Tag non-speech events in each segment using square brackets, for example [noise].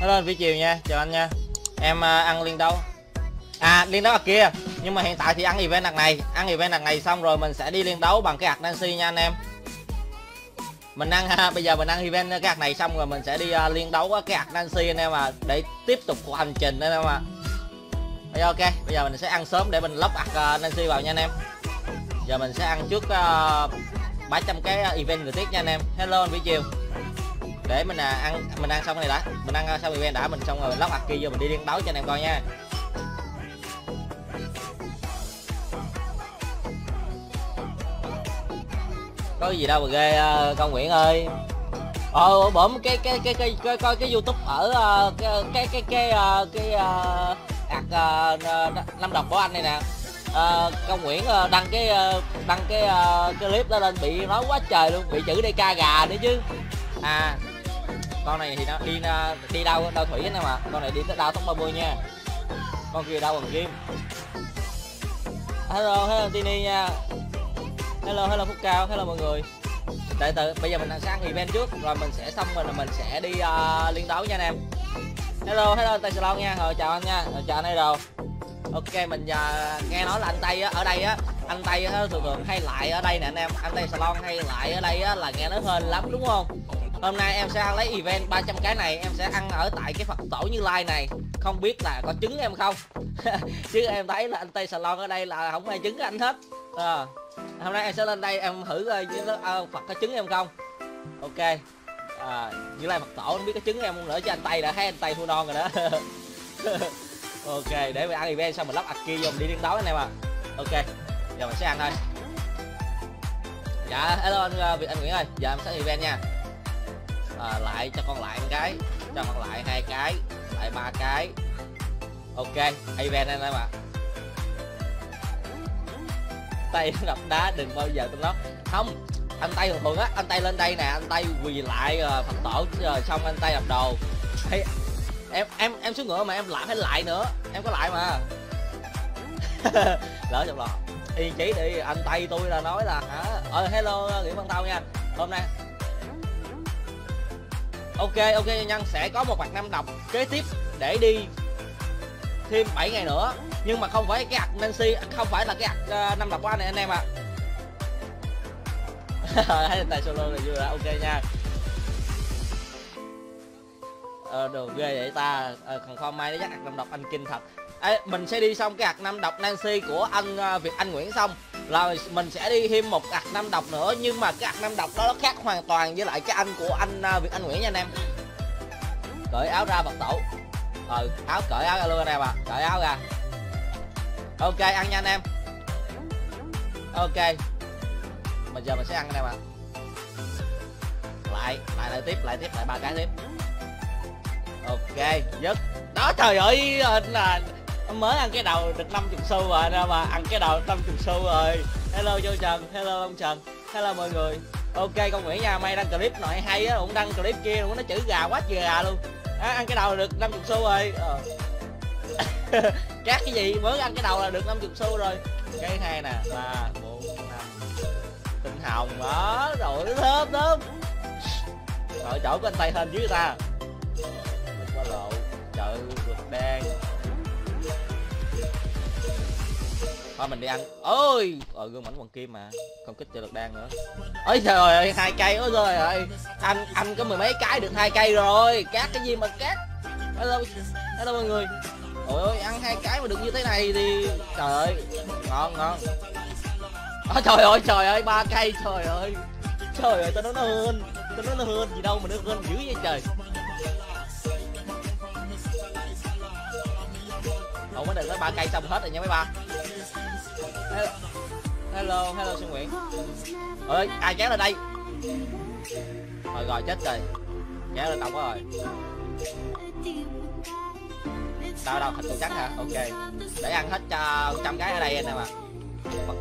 hello anh Vĩ Chiều nha chào anh nha. Em uh, ăn liên đấu. À liên đấu ở kia. Nhưng mà hiện tại thì ăn event đằng này. Ăn event đằng này xong rồi mình sẽ đi liên đấu bằng cái hạt Nancy nha anh em. Mình ăn ha bây giờ mình ăn event cái hạt này xong rồi mình sẽ đi uh, liên đấu cái hạt Nancy anh em à để tiếp tục cuộc hành trình anh em à bây giờ ok bây giờ mình sẽ ăn sớm để mình lóc hạt uh, Nancy vào nha anh em. Giờ mình sẽ ăn trước uh, 300 cái à, event người tiết nha anh em. Hello anh Vĩ Chiều để mình à, ăn mình ăn xong này đã. Mình ăn à, xong event đã mình xong rồi lóc ạc kia vô mình đi liên đấu cho anh em coi nha. Có gì đâu mà ghê à, uh, con Nguyễn ơi. Ờ bẩm cái cái cái cái coi cái, cái youtube ở uh, cái cái cái cái uh, cái uh, ạc uh, năm đồng của anh này nè uh, công nguyễn uh, đăng cái uh, đăng cái uh, cái clip đó lên bị nói quá trời luôn bị chữ DK gà nữa chứ. À con này thì nó đi đi đau đau thủy nè mà con này đi tới đau tóc 30 nha. Con kia đau bằng kim. Hello hello tini nha. Hello hello phúc cao hello mọi người. Tại từ bây giờ mình đang sang event trước rồi mình sẽ xong rồi là mình sẽ đi uh, liên đấu nha anh em. Hello hello tay salon nha. Rồi chào anh nha. Rồi chào anh đây rồi ok mình uh, nghe nói là anh tây á ở đây á anh tây á thường thường hay lại ở đây nè anh em. Anh tây salon hay lại ở đây á là nghe nói hên lắm đúng không? Hôm nay em sẽ ăn lấy event 300 cái này em sẽ ăn ở tại cái phật tổ như lai này. Không biết là có trứng em không? [laughs] Chứ em thấy là anh tây salon ở đây là không ai trứng anh hết. À, hôm nay em sẽ lên đây em thử uh, phật có trứng em không? Ok. À, như lai phật tổ không biết có trứng em không nữa chứ anh tây đã thấy anh tây thua non rồi đó. [laughs] ok để mình ăn event xong mình lắp aki vô mình đi liên đấu anh em à ok giờ mình sẽ ăn thôi. Dạ hello anh ờ, việt anh nguyễn ơi giờ em sẽ event nha. À, lại cho con lại một cái cho con lại hai cái lại ba cái. Ok event anh em ạ. Tay đập đá đừng bao giờ tôi nói không anh tay thường thường á anh tay lên đây nè anh tay quỳ lại ờ, phật tổ rồi xong anh tay đập đồ em em em xuống ngựa mà em lại phải lại nữa. Em có lại mà. [laughs] Lỡ trong lò. Yên chí đi, anh tay tôi là nói là, hả? Ờ hello, nguyễn văn tao nha. Hôm nay. Ok ok, nhân sẽ có một mặt năm đọc kế tiếp để đi thêm 7 ngày nữa. Nhưng mà không phải cái ạc Nancy không phải là cái ạc năm đọc của anh này, anh em ạ. À. là tài solo là vui rồi, ok nha ờ đồ ghê vậy ta. Ờ, còn không may nó dắt hạt năm độc. Anh kinh thật. Ê, mình sẽ đi xong cái hạt năm độc Nancy của anh uh, Việt Anh Nguyễn xong. Là mình sẽ đi thêm một hạt năm độc nữa nhưng mà cái hạt năm độc đó nó khác hoàn toàn với lại cái anh của anh uh, Việt Anh Nguyễn nha anh em. Cởi áo ra vật tổ. Ờ áo cởi áo ra luôn anh em ạ. À. cởi áo ra. Ok ăn nha anh em. Ok. Bây giờ mình sẽ ăn anh em ạ. À. lại lại lại tiếp lại tiếp lại ba cái tiếp ok dứt đó trời ơi ờ, là mới ăn cái đầu được 50 xu rồi anh mà ăn cái đầu 50 xu rồi. Hello châu trần. Hello ông trần. Hello mọi người. Ok con nguyễn nha may đăng clip nội hay á cũng đăng clip kia cũng nó chữ gà quá trời gà luôn. À, ăn cái đầu được 50 xu rồi. Ờ. [laughs] các cái gì mới ăn cái đầu là được 50 xu rồi. Cái hai nè ba bốn năm. Tinh hồng đó rồi thơm thơm rồi chỗ của anh tay hên dưới ta lộ, chợ vượt đen thôi, mình đi ăn. Ôi ờ gương mảnh bằng kim mà, không kích cho được đan nữa. Ôi trời ơi hai cây, ôi rồi ơi. Anh anh có mười mấy cái được hai cây rồi. Cát cái gì mà cát? Hello hello mọi người. Ôi ơi, ăn hai cái mà được như thế này thì trời ơi, ngon ngon. Ôi trời ơi trời ơi, ba cây, trời ơi. Trời ơi, tao nói nó hơn, tao nói nó hơn, gì đâu mà nó hơn dữ vậy trời. Không mới đừng tới ba cây xong hết rồi nha mấy ba. Hello hello xuân nguyễn. Ơi ai kéo lên đây? Rồi rồi, chết rồi. Kéo lên tổng rồi. Đâu đâu, thịt trắng hả? Ok. Để ăn hết cho trăm cái ở đây anh em ạ.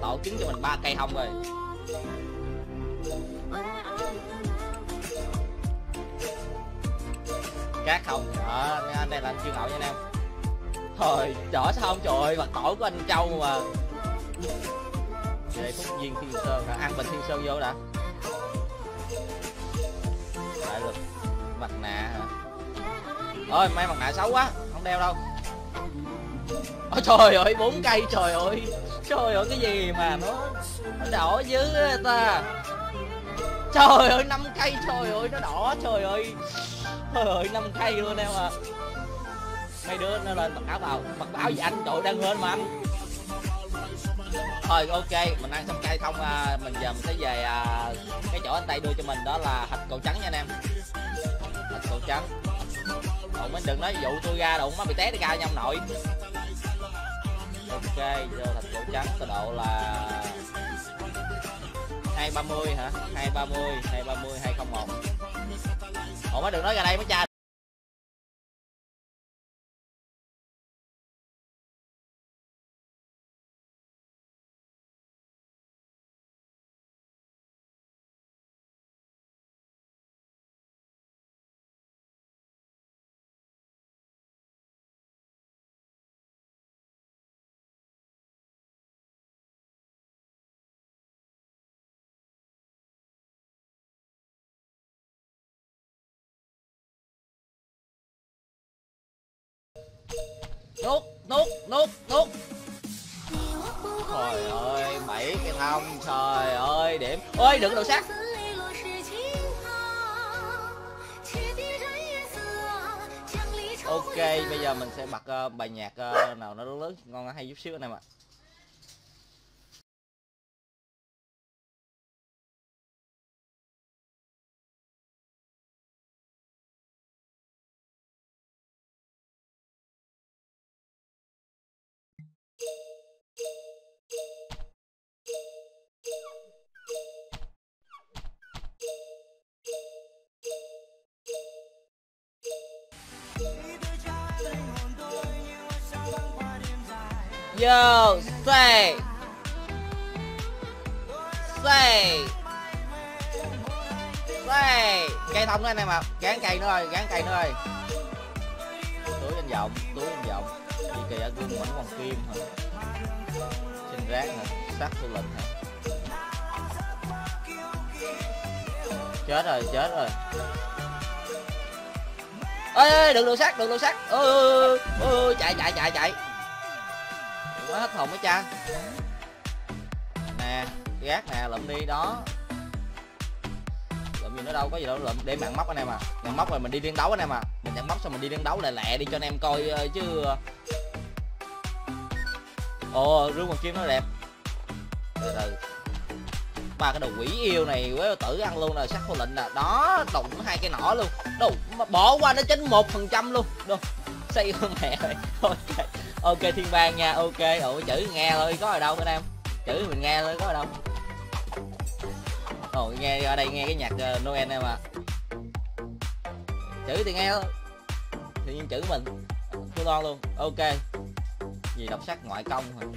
Tổ trứng cho mình ba cây hông rồi. Cát không ở ờ, anh đây là anh chưa ngậu nha anh em. Thôi trở sao không trời ơi và tổ của anh Châu mà. Để phúc viên Thiên Sơn đã ăn bình Thiên Sơn vô đã Đại lực Mặt nạ hả? Ôi may mặt nạ xấu quá, Không đeo đâu. Ôi, trời ơi, bốn cây, trời ơi. Trời ơi, cái gì mà nó Nó đỏ dữ ta? Trời ơi, năm cây, trời ơi, nó đỏ, trời ơi. Trời ơi, năm cây luôn em à mấy đứa nó lên mặc áo vào. Mặc áo gì anh? Trời đang lên mà anh. Thôi ok. Mình ăn xong cây không à, mình giờ mình sẽ về à, cái chỗ anh tây đưa cho mình đó là thịt cầu trắng nha anh em. Thịt cầu trắng. Ủa mình đừng nói vụ tôi ra đụng nó bị té đi cao nha ông nội. Ok vô thịt cầu trắng cái độ là hai ba mươi hả? Hai ba mươi hai ba mươi hai không một. Ủa mới đừng nói ra đây mới cha. Nuốt nuốt nuốt nuốt trời ơi bảy cái thông trời ơi điểm. Ơi đừng đồ sát. Ok bây giờ mình sẽ bật uh, bài nhạc uh, nào nó lớn lớn ngon hay chút xíu anh em ạ. Yo, thông nữa anh em ạ. Gán cây nữa rồi, gán cây nữa rồi. Túi anh vọng, túi anh vọng. Chỉ kỳ ở gương vẫn còn kim hả? Trên rác hả? Sát du lịch hả? Chết rồi, chết rồi. Ê đừng đồ sắt, đừng đồ sắt. sát ôi ôi chạy chạy chạy chạy quá hết hồn mấy cha. Nè gác nè, lụm đi, đó. Lụm gì nó đâu, có gì đâu, lụm. Để bạn móc anh em à. Nhận móc rồi mình đi liên đấu anh em à. Mình nhận móc xong mình đi liên đấu lẹ lẹ đi cho anh em coi ờ, chứ ờ. ồ, rương hoàng kim nó đẹp. Từ từ. Ba cái đầu quỷ yêu này quế tử ăn luôn là sắc khô lệnh nè đó, đụng hai cái nỏ luôn. Đụng bỏ qua nó chính một phần trăm luôn. Đâu xây hơn mẹ rồi. [laughs] Ok ok thiên bang nha. Ok. Ủa chữ nghe thôi. Có ở đâu anh em? Chữ mình nghe thôi có ở đâu? Ồ nghe ở đây nghe cái nhạc uh, noel em à chữ thì nghe thôi. Tự nhiên chữ mình. Tôi lo luôn. Ok. Gì đọc sách ngoại công hả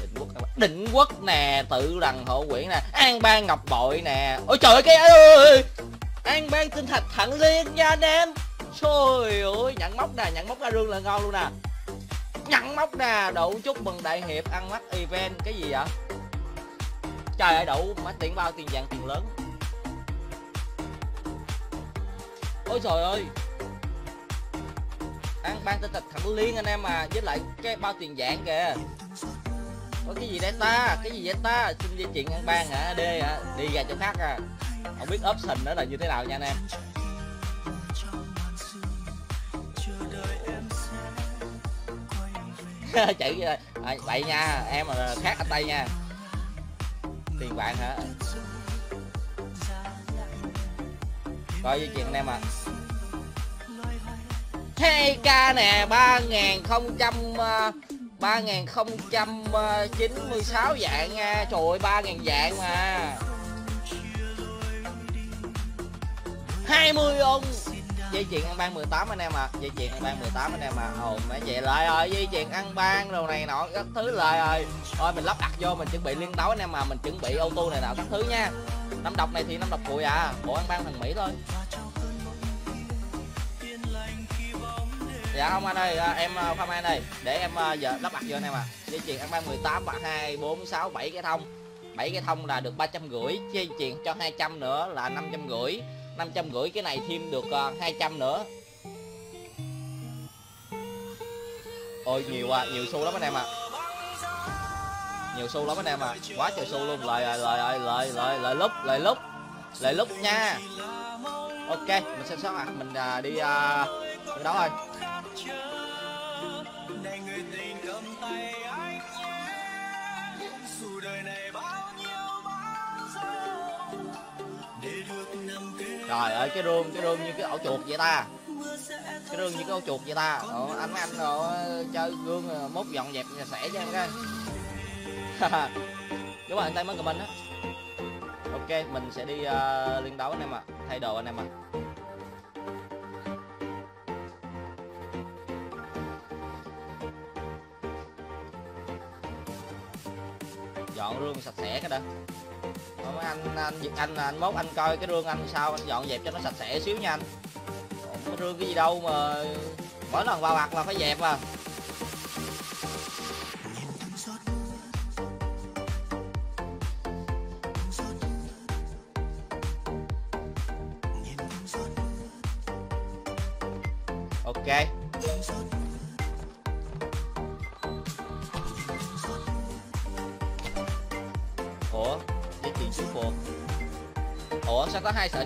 định quốc định quốc nè tự đằng hộ quyển nè an bang ngọc bội nè. Ôi trời ơi cái ơi an bang tinh thạch thẳng liên nha anh em trời ơi nhận móc nè nhận móc ra rương là ngon luôn nè. Nhận móc nè đủ chúc mừng đại hiệp ăn mắt event, cái gì vậy? Trời ơi đủ mắt tiền bao, tiền vàng, tiền lớn. Ôi trời ơi. Ăn ban tinh thật thẳng liên anh em à với lại cái bao tiền dạng kìa. Có cái gì đây ta? Cái gì vậy ta? Xin dây chuyện ăn ban hả? D hả? Đi ra chỗ khác à. Không biết option nữa là như thế nào nha anh em. [laughs] chạy à, ờ, ờ, vậy nha em mà khác anh tây nha. Tiền bạn hả? Coi với chuyện anh em à hai k nè ba nghìn không trăm ờ, ba nghìn không trăm chín mươi sáu dạng nha. Trời ơi ba nghìn dạng mà. Hai mươi ông dây chuyền ăn ban 18 anh em à dây chuyền ăn ban 18 anh em à ồ mẹ chị lại rồi dây chuyền ăn ban đồ này nọ các thứ lại rồi thôi, mình lắp đặt vô, mình chuẩn bị liên đấu anh em mà mình chuẩn bị ô tô này nọ các thứ nha. Năm độc này thì năm độc cùi à. Bộ ăn ban thằng mỹ thôi. Dạ không anh ơi à, em à, khoan anh đây. Để em à, giờ lắp đặt vô anh em à dây chuyền ăn ban 18 và hai, bốn, sáu, bảy cái thông. Bảy cái thông là được ba trăm rưỡi. Dây chuyền cho 200 nữa là năm trăm rưỡi. 500 rưỡi cái này thêm được ờ, uh, 200 nữa. Ôi nhiều à nhiều xu lắm anh em à nhiều xu lắm anh em à quá trời xu luôn. Lời lời lời lời lời lời lúc lời lúc lời lúc nha. Ok mình sẽ sót à mình à, đi à, đó thôi. Trời ơi cái rương cái rương như cái ổ chuột vậy ta. Cái rương như cái ổ chuột vậy ta. Ờ, anh anh rồi chơi gương ờ, mốt dọn dẹp sẽ cho em cái các bạn tay mới của mình á. Ok mình sẽ đi uh, liên đấu anh em ạ. À. thay đồ anh em ạ. À. dọn rương sạch sẽ cái đó mấy anh anh Việt Anh là anh mốt anh coi cái rương anh sao, anh dọn dẹp cho nó sạch sẽ xíu nha anh. Cái rương cái gì đâu mà, mỗi lần vào mặt là phải dẹp à.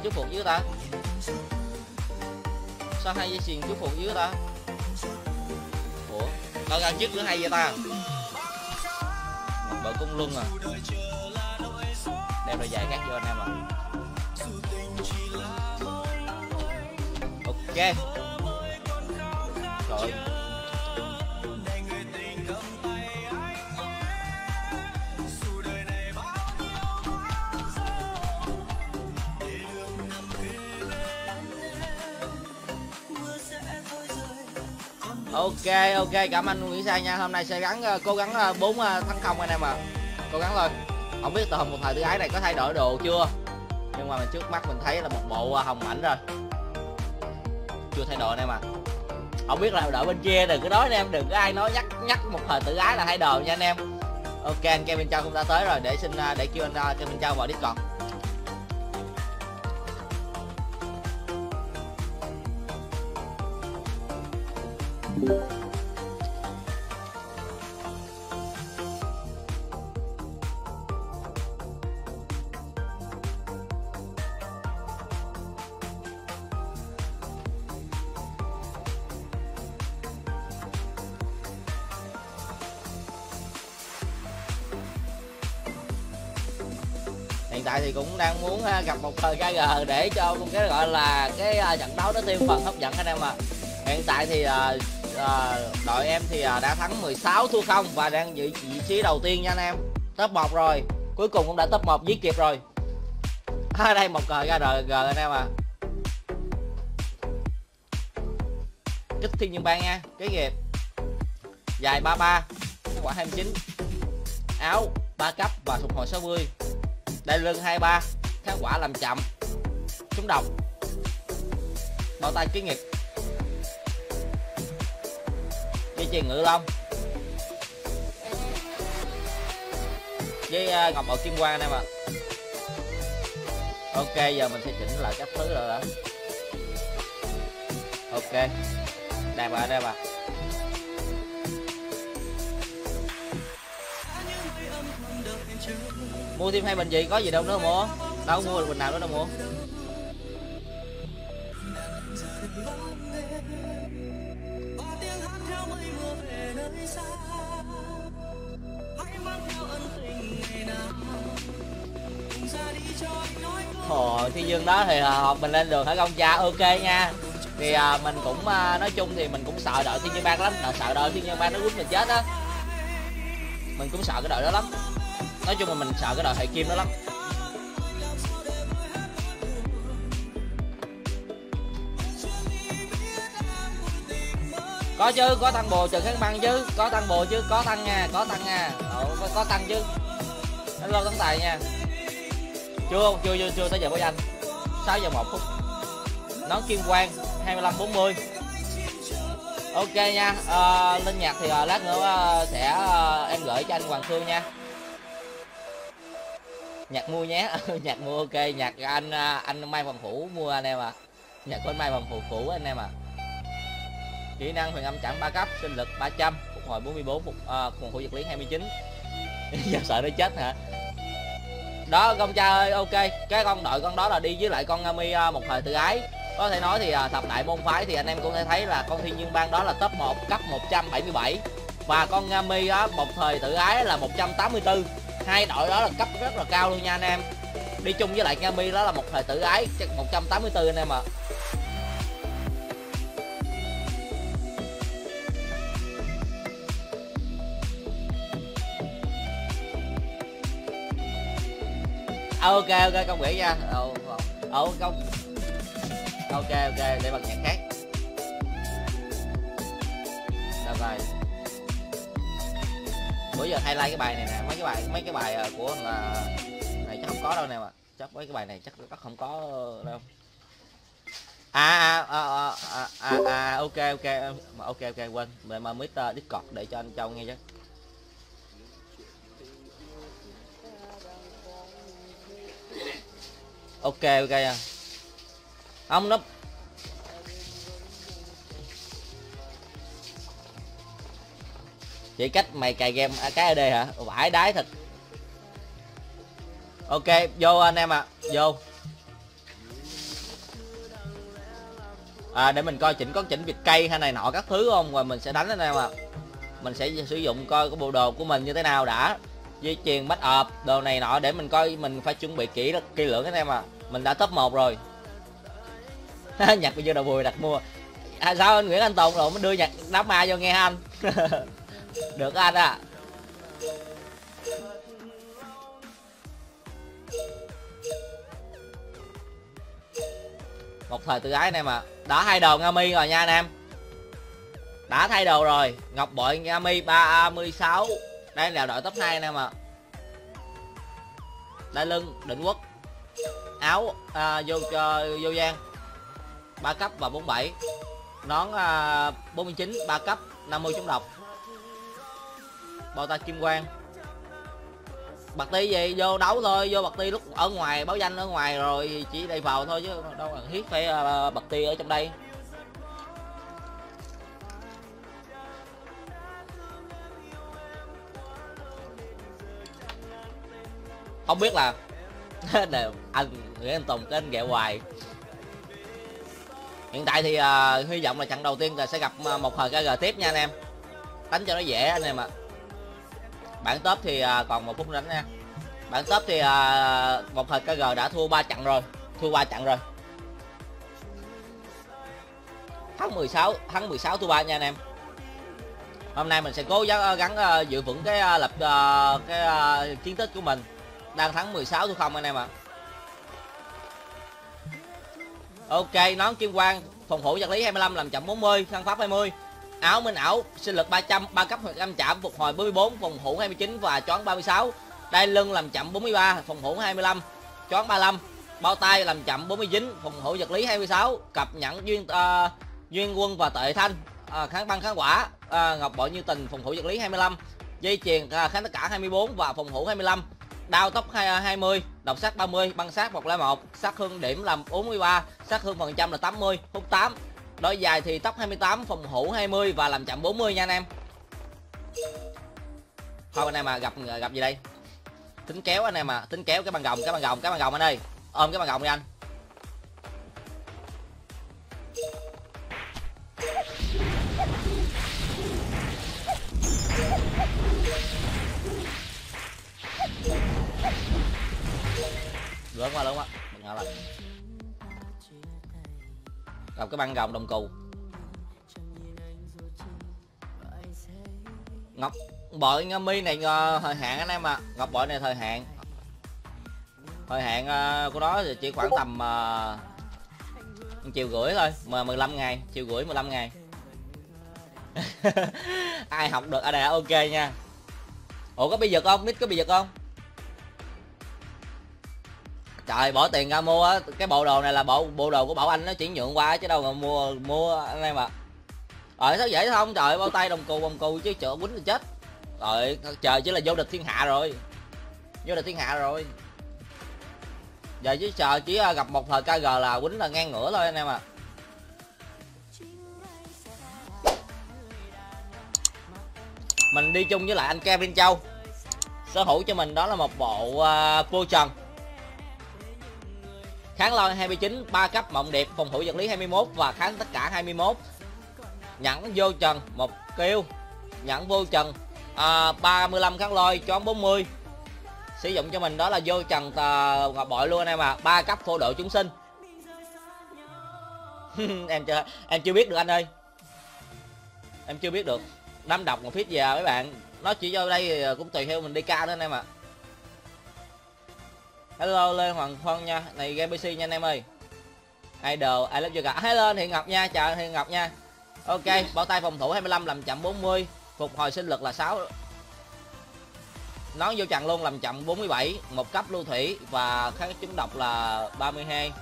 Chú phục dưới ta? Sao hai dây chuyền chú phục dưới ta? Ủa Tao ra trước nữa hay vậy ta? Một cung luôn à. Đem đôi giày cắt vô anh em à ok. Ok ok, cảm ơn nguyễn sang nha. Hôm nay sẽ gắn ờ, cố gắng ờ, bốn ờ, thắng không anh em à cố gắng thôi. Không biết từ một thời tự ái này có thay đổi đồ chưa? Nhưng mà trước mắt mình thấy là một bộ hồng ảnh rồi. Chưa thay đổi anh em à không biết là đợi bên kia đừng có nói anh em, đừng có ai nói nhắc nhắc một thời tự ái là thay đồ nha anh em. Ok, anh Kevin Châu cũng đã tới rồi. Để xin để kêu anh Kevin Châu vào Discord. Hiện tại thì cũng đang muốn à, gặp một thời KG để cho cái gọi là cái à, trận đấu nó thêm phần hấp dẫn anh em ạ à. hiện tại thì à, Ờ, à, đội em thì à, đã thắng 16 thua không và đang giữ vị trí đầu tiên nha anh em. Top 1 rồi cuối cùng cũng đã top 1 giết kịp rồi. [laughs] À, đây một cờ ra RG anh em à kích thiên nhân bang nha cái nghiệp. Dài 33 quả 29 áo 3 cấp và phục hồi 60 đây lưng 23 kháng quả làm chậm. Trúng độc bao tay kiến nghiệp. Dây chuyền ngự long. Với à, ngọc bội kim quang em ạ. Ok, giờ mình sẽ chỉnh lại các thứ rồi đó. Ok. Đẹp rồi đẹp ạ mua thêm hai bình gì? Có gì đâu nữa, mua. Đâu mua được bình nào nữa đâu, mua. Ồ, thiên dương đó thì à, học mình lên đường hả công cha? Ok nha. Thì à, mình cũng à, nói chung thì mình cũng sợ đội thiên nhiên bang lắm. Sợ đội thiên nhiên bang nó quýnh mình chết á. Mình cũng sợ cái đội đó lắm. Nói chung là mình sợ cái đội thầy kim đó lắm. Có chứ có tăng bồ trừ kháng băng chứ. Có tăng bồ chứ có tăng nha à, có tăng nha à. Ồ, có, có tăng chứ. Hello tấn tài nha chưa chưa chưa chưa. Tới giờ với anh 6 giờ 1 phút. Nón kim quang 25 40 ok nha. Ờ, à, linh nhạc thì à, lát nữa à, sẽ à, em gửi cho anh Hoàng Phương nha. Nhạc mua nhé. [laughs] Nhạc mua ok. Nhạc anh anh Mai Hoàng Phủ mua anh em à nhạc của anh Mai Hoàng Phủ cũ anh em à kỹ năng huyền âm chẳng ba cấp sinh lực 300 phục phục hồi 44 phục à, phòng thủ vật lý 29 [laughs] giờ sợ nó chết hả? Đó con cha ơi ok. Cái con đội con đó là đi với lại con à, Ami à, một thời tự ái. Có thể nói thì à, thập đại môn phái thì anh em cũng thể thấy là con thiên nhiên bang đó là top 1 cấp 177 và con à, Ami á một thời tự ái là 184 hai đội đó là cấp rất là cao luôn nha anh em. Đi chung với lại Ngami đó là một thời tự ái 184 anh em ạ. à. À, ok ok công nghĩ nha. Ồ ồ công ok ok để bật nhạc khác. Được rồi bữa giờ highlight cái bài này nè mấy cái bài mấy cái bài của là này chắc không có đâu nè mà. Chắc mấy cái bài này chắc chắc không có đâu. À à à à à, à, à ok ok ok ok quên. Mà mà mít discord để cho anh châu nghe chứ. Ok ok à ông nó chỉ cách mày cài game à, cái ad hả? Vãi đái thật. Ok vô anh em ạ. À. vô. À, để mình coi chỉnh có chỉnh việc cây hay này nọ các thứ không? Rồi mình sẽ đánh anh em ạ. À. mình sẽ sử dụng coi cái bộ đồ của mình như thế nào đã dây chuyền bách ợp đồ này nọ để mình coi mình phải chuẩn bị kỹ kỹ lưỡng anh em à mình đã top 1 rồi. Nhạc bây giờ đầu bùi đặt mua. À, sao anh nguyễn anh tùng rồi? Mới đưa nhạc đám ma vô nghe anh. [laughs] Được anh à một thời tự ái anh em à đã thay đồ nga mi rồi nha anh em. Đã thay đồ rồi. Ngọc bội nga mi ba mươi sáu đây là đội top 2 anh em à đai lưng định quốc. Áo à, vô cho vô gian ba cấp và 47 nón à, 49 3 cấp 50 chống độc. Bao ta kim quang. Bạc ti gì vô đấu thôi vô bạc ti lúc ở ngoài báo danh ở ngoài rồi chỉ đây vào thôi chứ đâu cần thiết phải à, bạc ti ở trong đây. Không biết [laughs] là anh nguyễn anh tùng cái anh ghẹo hoài. Hiện tại thì uh, hy vọng là trận đầu tiên là sẽ gặp ờ, một thời kg tiếp nha anh em. Đánh cho nó dễ anh em ạ. À bản top thì uh, còn một phút đánh nha. Bản top thì uh, một thời kg đã thua ba trận rồi. Thua ba trận rồi. Thắng 16 thắng 16 thua ba nha anh em. Hôm nay mình sẽ cố gắng gắng uh, giữ vững cái uh, lập uh, cái uh, chiến tích của mình đang thắng 16 thua không anh em ạ. À. ok nón kim quang phòng thủ vật lý 25 làm chậm 40 khăn pháp 20 áo minh ảo sinh lực 300 ba cấp hoặc âm chạm phục hồi 44 phòng thủ 29 và choán 36 đai lưng làm chậm 43 phòng thủ 25 choán 35 bao tay làm chậm 49 phòng thủ vật lý 26 cặp nhẫn duyên uh, duyên quân và tệ thanh uh, kháng băng kháng quả uh, ngọc bội như tình phòng thủ vật lý 25 dây chuyền uh, kháng tất cả 24 và phòng thủ 25 đao tốc 20 độc sát 30 băng sát 101 sát hương điểm là 43 sát hương phần trăm là 80 hút 8 đôi dài thì tốc 28 phòng thủ 20 và làm chậm 40 nha anh em. Thôi anh em mà gặp gặp gì đây? Tính kéo anh em à tính kéo cái bằng gồng, cái bằng gồng, cái bằng gồng anh ơi. Ôm cái bằng gồng đi anh. Lớn quá lớn quá Mình ngờ rồi gặp cái băng gồng đồng cù ngọc bội mi này uh, thời hạn anh em à ngọc bội này thời hạn. Thời hạn uh, của nó thì chỉ khoảng tầm ờ, uh, chiều rưỡi thôi mà 15 ngày chiều rưỡi 15 ngày. [laughs] Ai học được à, ở đây ok nha. Ủa có bị giật không? Mít có bị giật không? Trời bỏ tiền ra mua á cái bộ đồ này là bộ bộ đồ của bảo anh nó chuyển nhượng qua chứ đâu mà mua mua anh em ạ. À. rồi sao dễ không? Trời bao tay đồng cù đồng cù chứ chợ quýnh là chết. Rồi trời chứ là vô địch thiên hạ rồi. Vô địch thiên hạ rồi. Giờ chứ chờ chỉ à, gặp một thời kg là quýnh là ngang ngửa thôi anh em à mình đi chung với lại anh Kevin Châu. Sở hữu cho mình đó là một bộ uh, vô trần kháng lôi 29 ba cấp mộng điệp phòng thủ vật lý 21 và kháng tất cả 21 nhẫn vô trần một kêu. Nhẫn vô trần à, 35 kháng lôi chón 40 sử dụng cho mình đó là vô trần à, tờ ngọc bội luôn anh em à ba cấp phô độ chúng sinh. [laughs] Em chưa em chưa biết được anh ơi. Em chưa biết được. Đâm độc một phít về mấy bạn. Nó chỉ vô đây à, cũng tùy theo mình đi ca nữa anh em ạ. à hello, lê hoàng phân nha. Này game pc nha anh em ơi. Idol, ai lớp chưa cả? Hello thiện ngọc nha. Chào thiện ngọc nha. Ok bao tay phòng thủ 25 làm chậm 40 phục hồi sinh lực là 6 nó vô chặn luôn, làm chậm 47 một cấp lưu thủy và kháng trúng độc là 32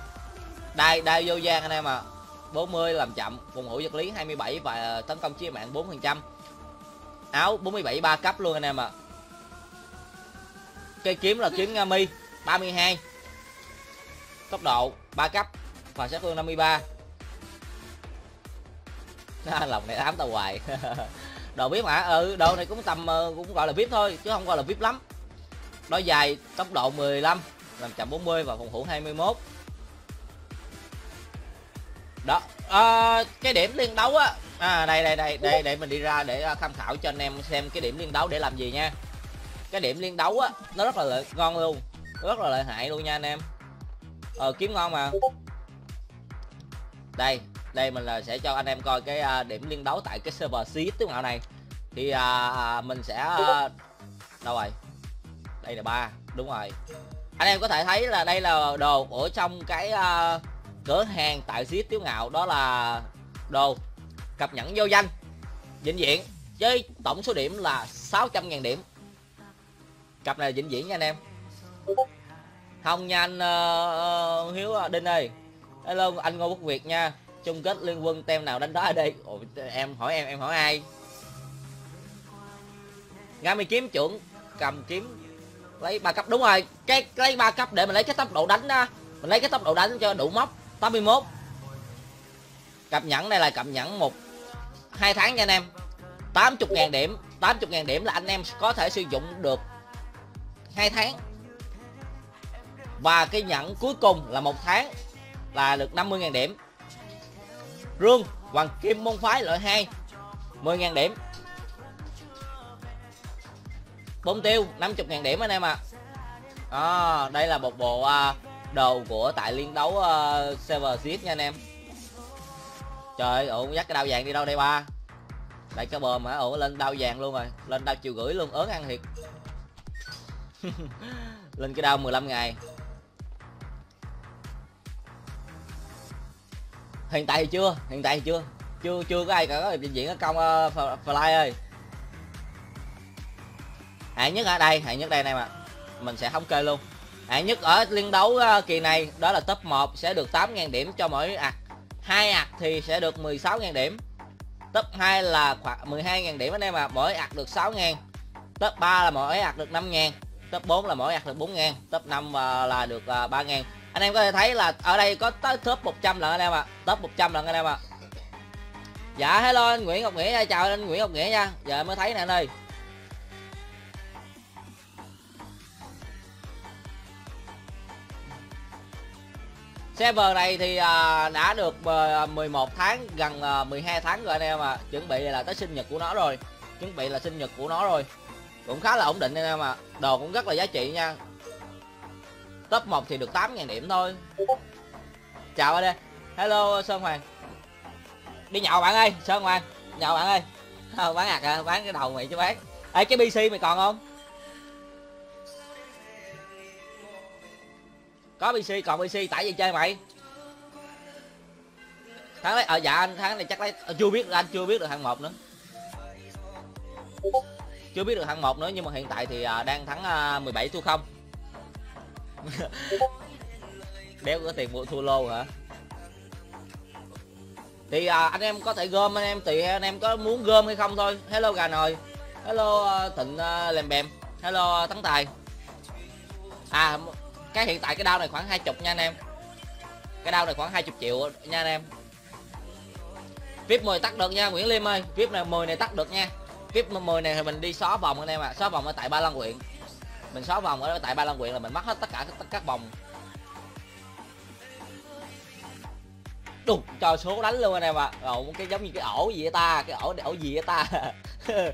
đai đai vô gian anh em à 40 làm chậm. Phòng thủ vật lý 27 và tấn công chia mạng 4 phần trăm. Áo 47 3 cấp luôn anh em ạ. À. cây kiếm là kiếm nga mi. 32. Tốc độ 3 cấp và sát thương 53 à, [laughs] lòng này ám tao hoài. [laughs] Đồ vip hả? Ừ đồ này cũng tầm ờ, cũng gọi là vip thôi chứ không gọi là vip lắm. Nó dài tốc độ 15 làm chậm 40 và phòng thủ 21 đó à, cái điểm liên đấu á. À đây đây đây đây để mình đi ra để ờ, tham khảo cho anh em xem cái điểm liên đấu để làm gì nha. Cái điểm liên đấu á nó rất là lợi, ngon luôn rất là lợi hại luôn nha anh em. Ờ kiếm ngon mà. Đây đây mình là sẽ cho anh em coi cái à, điểm liên đấu tại cái server xí tướng mạo này. Thì à, à mình sẽ à, đâu rồi? Đây là ba đúng rồi. Anh em có thể thấy là đây là đồ ở trong cái uh, cửa hàng tại xí tiếu ngạo đó là đồ cập nhẫn vô danh vĩnh viễn với tổng số điểm là 600.000 điểm. Cặp này là vĩnh viễn nha anh em không nha anh uh, Hiếu ờ, Đinh ơi. Hello anh Ngô Quốc Việt nha. Chung kết liên quân tem nào đánh đó ở đây? Ồ, em hỏi em em hỏi ai? Ngã mi kiếm trưởng cầm kiếm lấy ba cấp. Đúng rồi cái lấy ba cấp để mình lấy cái tốc độ đánh đó mình lấy cái tốc độ đánh cho đủ móc 81 cặp nhẫn này là cặp nhẫn một hai tháng nha anh em. 80.000 điểm 80.000 điểm là anh em có thể sử dụng được hai tháng và cái nhẫn cuối cùng là một tháng là được 50.000 điểm. Rương Hoàng Kim môn phái loại 2 10.000 điểm. Bông tiêu 50.000 điểm anh em ạ. À. à, Đây là một bộ uh, đồ của tại liên đấu uh, server zip nha anh em. Trời ơi dắt cái đao vàng đi đâu đây ba? Lại cái bờm hả? Ủa lên đao vàng luôn rồi. Lên đao chiều gửi luôn ớn ăn thiệt. [laughs] Lên cái đao 15 ngày. Hiện tại thì chưa hiện tại thì chưa. Chưa chưa có ai cả có trình diễn ở công uh, fly ơi. Hạng nhất ở đây hạng nhất đây này mà mình sẽ thống kê luôn. Hạng nhất ở liên đấu uh, kỳ này đó là top 1 sẽ được 8.000 điểm cho mỗi ạc. Hai ạc thì sẽ được 16.000 điểm. Top 2 là khoảng 12.000 điểm anh em à mỗi ạc được 6.000 top 3 là mỗi ạc được 5.000 top 4 là mỗi ạc được 4.000 top 5 uh, ờ, là được ờ, uh, 3.000 anh em có thể thấy là ở đây có tới top 100 lần anh em ạ. À. top 100 lần anh em ạ. À. dạ hello anh Nguyễn Ngọc Nghĩa chào anh Nguyễn Ngọc Nghĩa nha. Giờ mới thấy nè anh ơi. Server này thì à, đã được à, 11 tháng gần à, 12 tháng rồi anh em à chuẩn bị là tới sinh nhật của nó rồi. Chuẩn bị là sinh nhật của nó rồi. Cũng khá là ổn định anh em à đồ cũng rất là giá trị nha top 1 thì được 8.000 điểm thôi. Chào anh đây. Hello sơn hoàng. Đi nhậu bạn ơi sơn hoàng. Nhậu bạn ơi. À, [laughs] bán ạc à bán cái đầu mày chứ bán. Ê, cái pc mày còn không? Có pc còn pc tải gì chơi mày? Tháng lấy ờ dạ anh tháng này chắc lấy à, chưa biết anh chưa biết được hạng 1 nữa. Chưa biết được hạng 1 nữa nhưng mà hiện tại thì à, đang thắng à, 17 thua không đéo có tiền mua thua lô hả? Thì à, anh em có thể gom anh em tùy anh em có muốn gom hay không thôi. Hello gà nồi hello uh, thịnh uh, lèm bèm hello ờ, tấn tài. À cái hiện tại cái đao này khoảng hai chục nha anh em. Cái đao này khoảng 20 triệu nha anh em. Vip 10 tắt được nha Nguyễn Liêm ơi. Vip này 10 này tắt được nha. VIP 10 này thì mình đi xóa vòng anh em ạ. À. xóa vòng ở tại ba lan quyện mình 6 vòng ở tại ba lan quyện là mình mất hết tất cả tất các vòng. Đục cho số đánh luôn anh em ạ. À. cái giống như cái ổ gì vậy ta? Cái ổ ổ gì vậy ta? [laughs]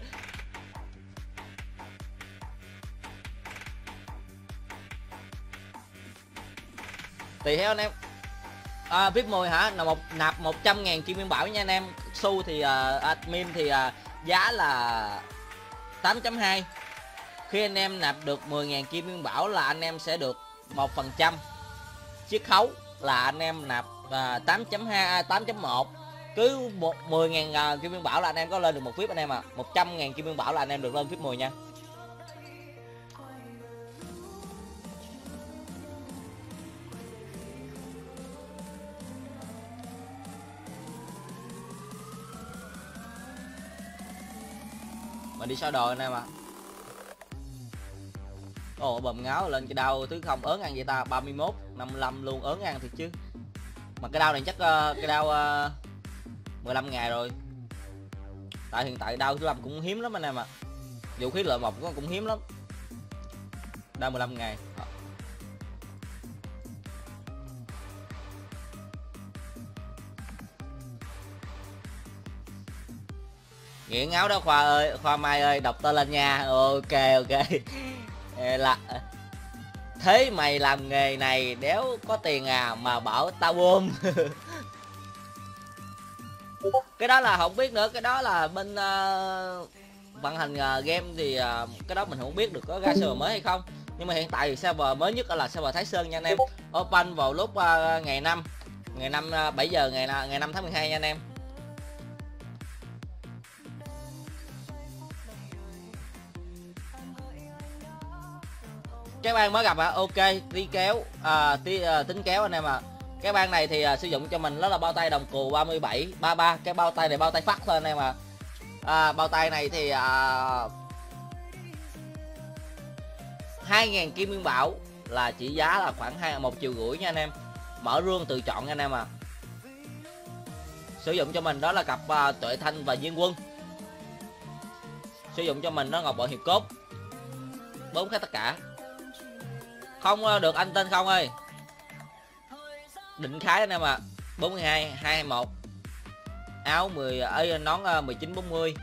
Tùy theo anh em. À, vip 10 hả? Là một nạp 100 ngàn kim nguyên bảo nha anh em. Su thì uh, admin thì uh, giá là 8.2 khi anh em nạp được 10.000 kim nguyên bảo là anh em sẽ được một phần trăm. Chiết khấu là anh em nạp à, 8.2 8.1 à, cứ 10.000 à, kim nguyên bảo là anh em có lên được một vip anh em à 100.000 kim nguyên bảo là anh em được lên vip 10 nha. Mình đi sao đồ anh em à ồ bầm ngáo lên cái đau thứ không. Ớn ăn vậy ta? 31 55 luôn. Ớn ăn thiệt chứ. Mà cái đau này chắc uh, cái đau ờ, uh, 15 ngày rồi. Tại hiện tại đau thứ năm cũng hiếm lắm anh em ạ. À. vũ khí lợi mộc cũng hiếm lắm. Đau 15 ngày. Nghiện áo đó khoa ơi khoa mai ơi đọc tên lên nha. Ok ok. [laughs] là thế mày làm nghề này đéo có tiền à mà bảo tao buông [laughs] cái đó là không biết nữa cái đó là bên uh, vận hành uh, game thì uh, cái đó mình không biết được có ra server mới hay không. Nhưng mà hiện tại thì server mới nhất là server Thái Sơn nha anh em. Open vào lúc uh, ngày 5 ngày 5 uh, 7 giờ ngày ngày 5 tháng 12 nha anh em. Cái ban mới gặp à ok đi kéo à, tí, à, tính kéo anh em à cái ban này thì à, sử dụng cho mình đó là bao tay đồng cù 37 33 cái bao tay này bao tay phát thôi anh em à, à bao tay này thì à, 2.000 kim nguyên bảo là chỉ giá là khoảng hai một triệu rưỡi nha anh em. Mở rương tự chọn anh em à sử dụng cho mình đó là cặp à, tuệ thanh và diên quân. Sử dụng cho mình đó ngọc bội hiệp cốt. Bốn cái tất cả không ờ, được anh tên không ơi? Định khái anh em ạ. à. 42 221 áo 10 ờ, ấy, nón ờ, 19 40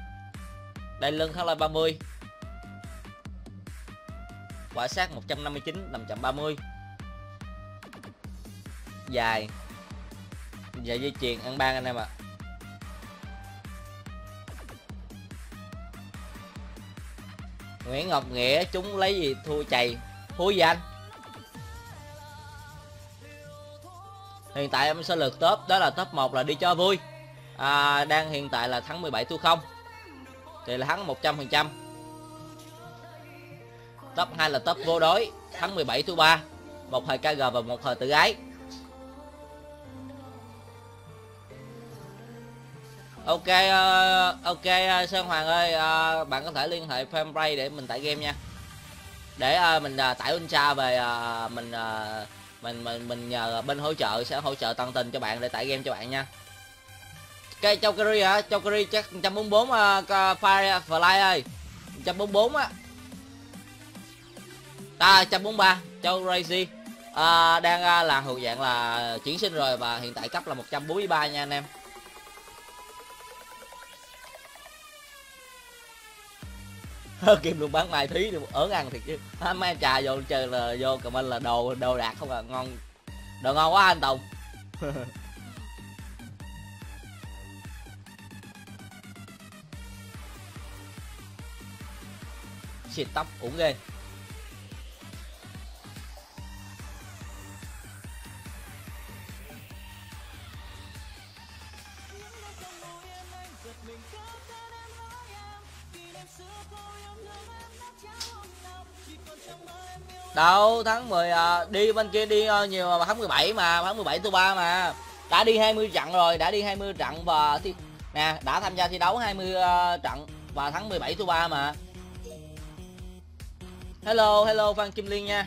đây, lưng khá là 30 quả sát 159 530 dài. Dài dây chuyền, ăn ban anh em ạ. À. Nguyễn Ngọc Nghĩa, chúng lấy gì thua chày? Thua gì anh? Hiện tại em sẽ lượt top đó là top 1 là đi cho vui. À, đang hiện tại là thắng 17 thua 0 thì là thắng 100% top 2 là top vô đối thắng 17 thua 3 một hồi KG và một hồi tự ái. Ok uh, ok uh, sơn hoàng ơi uh, bạn có thể liên hệ fanpage để mình tải game nha. Để uh, mình uh, tải ultra về uh, mình uh, mình mình mình nhờ bên hỗ trợ sẽ hỗ trợ tận tình cho bạn để tải game cho bạn nha. Cây châu curry hả? Châu chắc 144 uh, ờ, fire fly ơi. 144 á. Ta 143 châu crazy à, đang uh, là thuộc dạng là ờ, chuyển sinh rồi và hiện tại cấp là 143 nha anh em. [laughs] kim luôn bán mai thí được ớn ăn thiệt chứ. À, mấy anh trà vô chơi là vô comment là đồ đồ đạt không à ngon. Đồ ngon quá anh tùng. [laughs] Xịt tóc cũng ghê đâu tháng 10 à, ờ, đi bên kia đi uh, nhiều ờ, mà tháng 17 mà tháng 17 tôi ba mà. Đã đi 20 trận rồi đã đi 20 trận và thi... nè đã tham gia thi đấu 20 uh, trận và tháng 17 tôi ba mà. Hello hello phan kim liên nha.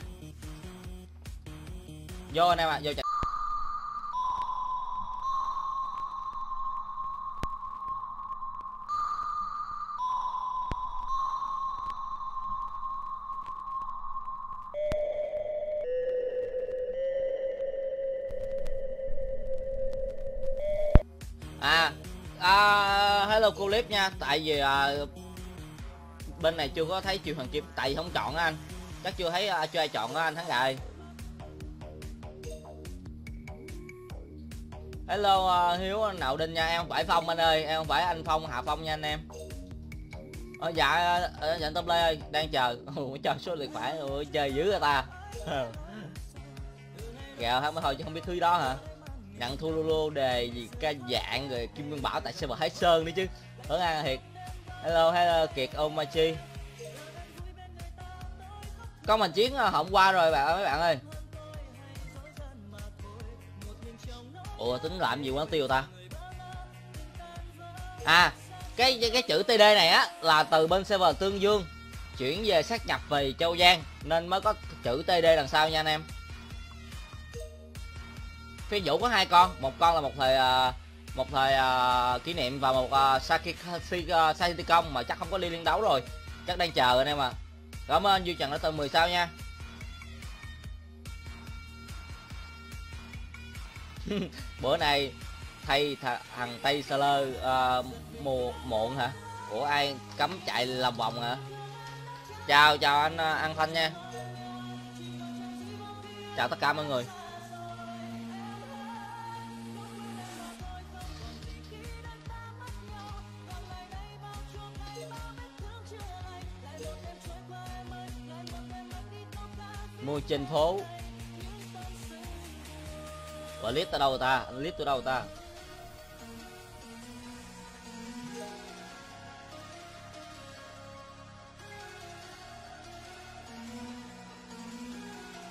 Vô anh em ạ vô chạy à, à hello cô clip nha. Tại vì à, bên này chưa có thấy chiều hoàng kim tại vì không chọn á anh. Chắc chưa thấy à, chưa ai chọn á anh thắng gà hello à, hiếu nậu đinh nha. Em không phải phong anh ơi em không phải anh phong hạ phong nha anh em. Ờ, dạ nhận dạ tâm lê ơi đang chờ. [laughs] Ủa chờ số liệt phải ủa chơi dữ người ta. [laughs] Gạo hả? Mới thôi chứ không biết thứ đó hả? Nhận thua lô đề gì ca dạng rồi kim nguyên bảo tại server thái sơn đi chứ? Hưởng ăn thiệt. Hello hello, kiệt omachi có mình chiến ờ, hôm qua rồi bạn mấy bạn ơi. Ủa, tính làm gì quán tiêu ta? À cái cái chữ td này á, là từ bên server tương dương, chuyển về sát nhập về châu giang, nên mới có chữ td đằng sau nha anh em phi vũ có hai con một con là một thời uh, một thời uh, kỷ niệm và một uh, Saki công mà chắc không có liên liên đấu rồi. Chắc đang chờ anh em à cảm ơn duy trần đã từ 10 sao nha. [laughs] Bữa nay thay thằng tây sơ lơ uh, mùa muộn hả? Của ai cấm chạy lòng vòng hả? Chào chào anh uh, an thanh nha. Chào tất cả mọi người. Mua trên phố. Và clip ta đâu ta? Clip tôi đâu ta?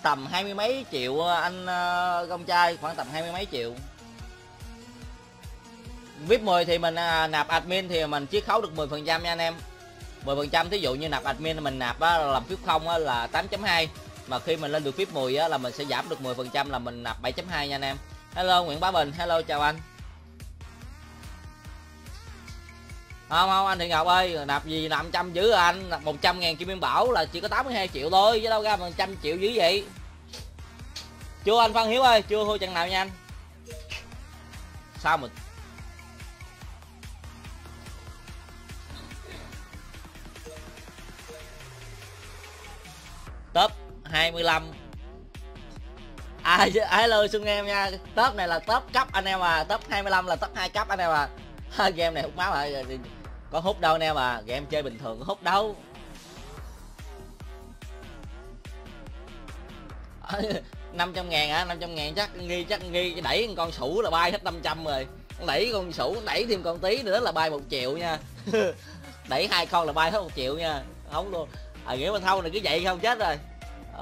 Tầm hai mươi mấy triệu anh ờ, công trai khoảng tầm hai mươi mấy triệu. Vip 10 thì mình ờ, nạp admin thì mình chiết khấu được 10 phần trăm nha anh em. 10 phần trăm thí dụ như nạp admin mình nạp á, làm phiếu không á, là 8.2 mà khi mình lên được VIP 10 á, là mình sẽ giảm được 10% là mình nạp 7.2 nha anh em. Hello, Nguyễn Bá Bình. Hello, chào anh. Không không, anh Thị Ngọc ơi, nạp gì 500 dữ à anh? Nạp 100 ngàn kim biên bảo là chỉ có 82 triệu thôi, chứ đâu ra 100 triệu dữ vậy? Chưa anh Phan Hiếu ơi, chưa thôi chẳng nào nha anh? Sao mình 25 à, à hello xuân em nha. Top này là top cấp anh em à. Top 25 là top 2 cấp anh em à. Game này hút máu hả? Có hút đâu anh em à. Game chơi bình thường có hút đâu. [laughs] năm trăm ngàn hả? năm trăm ngàn chắc nghi chắc nghi đẩy con sủ là bay hết 500 rồi. Đẩy con sủ, đẩy thêm con tí nữa là bay một triệu nha. [laughs] Đẩy hai con là bay hết một triệu nha. Không luôn. À nghĩa mà thâu này cứ vậy không chết rồi.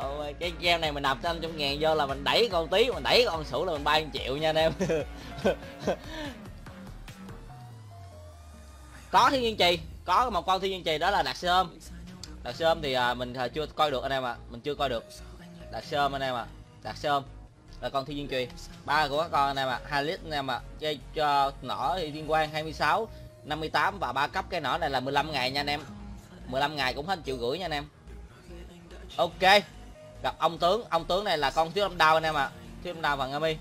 Ôi, cái game này mình nạp trăm trăm ngàn vô là mình đẩy con tí mình đẩy con sủ là mình bay triệu nha anh em [laughs] có thiên nhiên trì có một con thiên nhiên trì đó là đặc sơm đặc sơm thì à, mình à, chưa coi được anh em ạ à. mình chưa coi được đặc sơm anh em ạ à. đặc sơm là con thiên nhiên trì ba của các con anh em ạ à. hai lít anh em ạ à. chơi cho nỏ thì liên quan 26 58 và ba cấp cái nỏ này là 15 ngày nha anh em 15 ngày cũng hết triệu rưỡi nha anh em ok gặp ông tướng ông tướng này là con thiếu lâm đao anh em ạ à. thiếu lâm đao và nga mi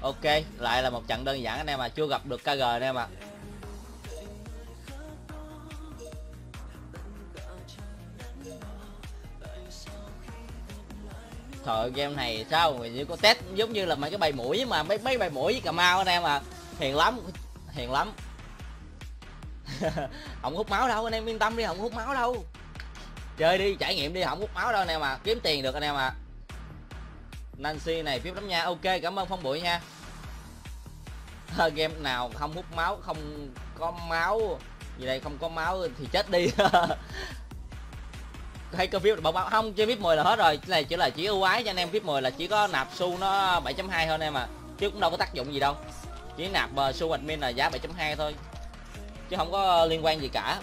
ok, lại là một trận đơn giản anh em à chưa gặp được kg anh em ạ à. Trời, game này sao mà như có test, giống như là mấy cái bài mũi mà, mấy mấy bài mũi với cà mau anh em à. Hiền lắm hiền lắm. [laughs] Không hút máu đâu, anh em yên tâm đi, không hút máu đâu. Chơi đi, trải nghiệm đi, không hút máu đâu anh em à. Kiếm tiền được anh em à. Nancy này phím lắm nha. Ok, cảm ơn phong bụi nha. Ờ, game nào không hút máu, không có máu. Gì đây, không có máu thì chết đi. [laughs] hay cơ vip báo không chơi vip 10 là hết rồi. Cái này chỉ là chỉ ưu ái cho anh em vip 10 là chỉ có nạp xu nó 7.2 thôi anh em à chứ cũng đâu có tác dụng gì đâu. Chỉ nạp uh, xu admin là giá 7.2 thôi. Chứ không có liên quan gì cả.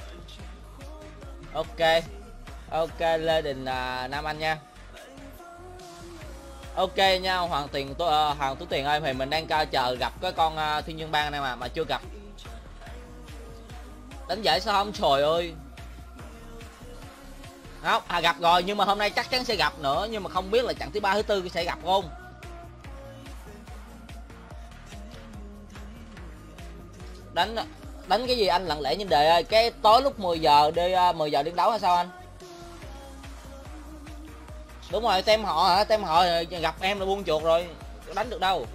Ok. Ok lê đình uh, nam anh nha. Ok nha hoàng tiền tôi uh, hoàng tú tiền ơi thì mình đang cao chờ gặp cái con uh, thiên dương bang này mà mà chưa gặp. Đánh giải sao không? Trời ơi không à gặp rồi nhưng mà hôm nay chắc chắn sẽ gặp nữa nhưng mà không biết là trận thứ ba thứ tư sẽ gặp không? Đánh đánh cái gì anh lặng lẽ như đề ơi. Cái tối lúc 10 giờ đi à, 10 giờ đi đấu hay sao anh? Đúng rồi tem họ hả? Tem họ à, gặp em là buông chuột rồi. Đánh được đâu?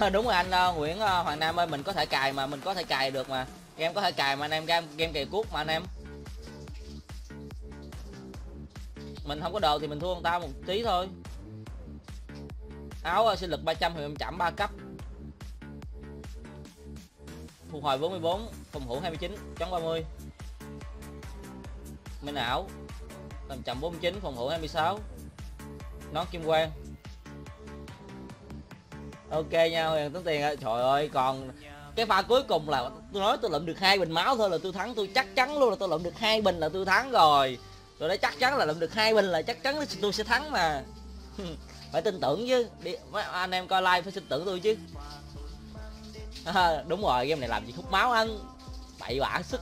À, đúng rồi anh à, Nguyễn Hoàng Nam ơi mình có thể cài mà mình có thể cài được mà. Em có thể cài mà anh em game game cày cuốc mà anh em. Mình không có đồ thì mình thua người ta một tí thôi. Áo ờ, sinh lực 300 thì em chạm 3 cấp. Phục hồi 44 phòng thủ 29 chống 30 minh ảo làm chậm 49 phòng thủ 26 nón kim quang. Ok nha, huyền tính tiền trời ơi, còn cái pha cuối cùng là tôi nói tôi lượm được hai bình máu thôi là tôi thắng. Tôi chắc chắn luôn là tôi lượm được hai bình là tôi thắng rồi rồi đấy chắc chắn là làm được hai bình là chắc chắn là tôi sẽ thắng mà. [laughs] Phải tin tưởng chứ. Đi anh em coi like phải tin tưởng tôi chứ. À, [laughs] đúng rồi game này làm gì hút máu anh. Bậy bạ sức.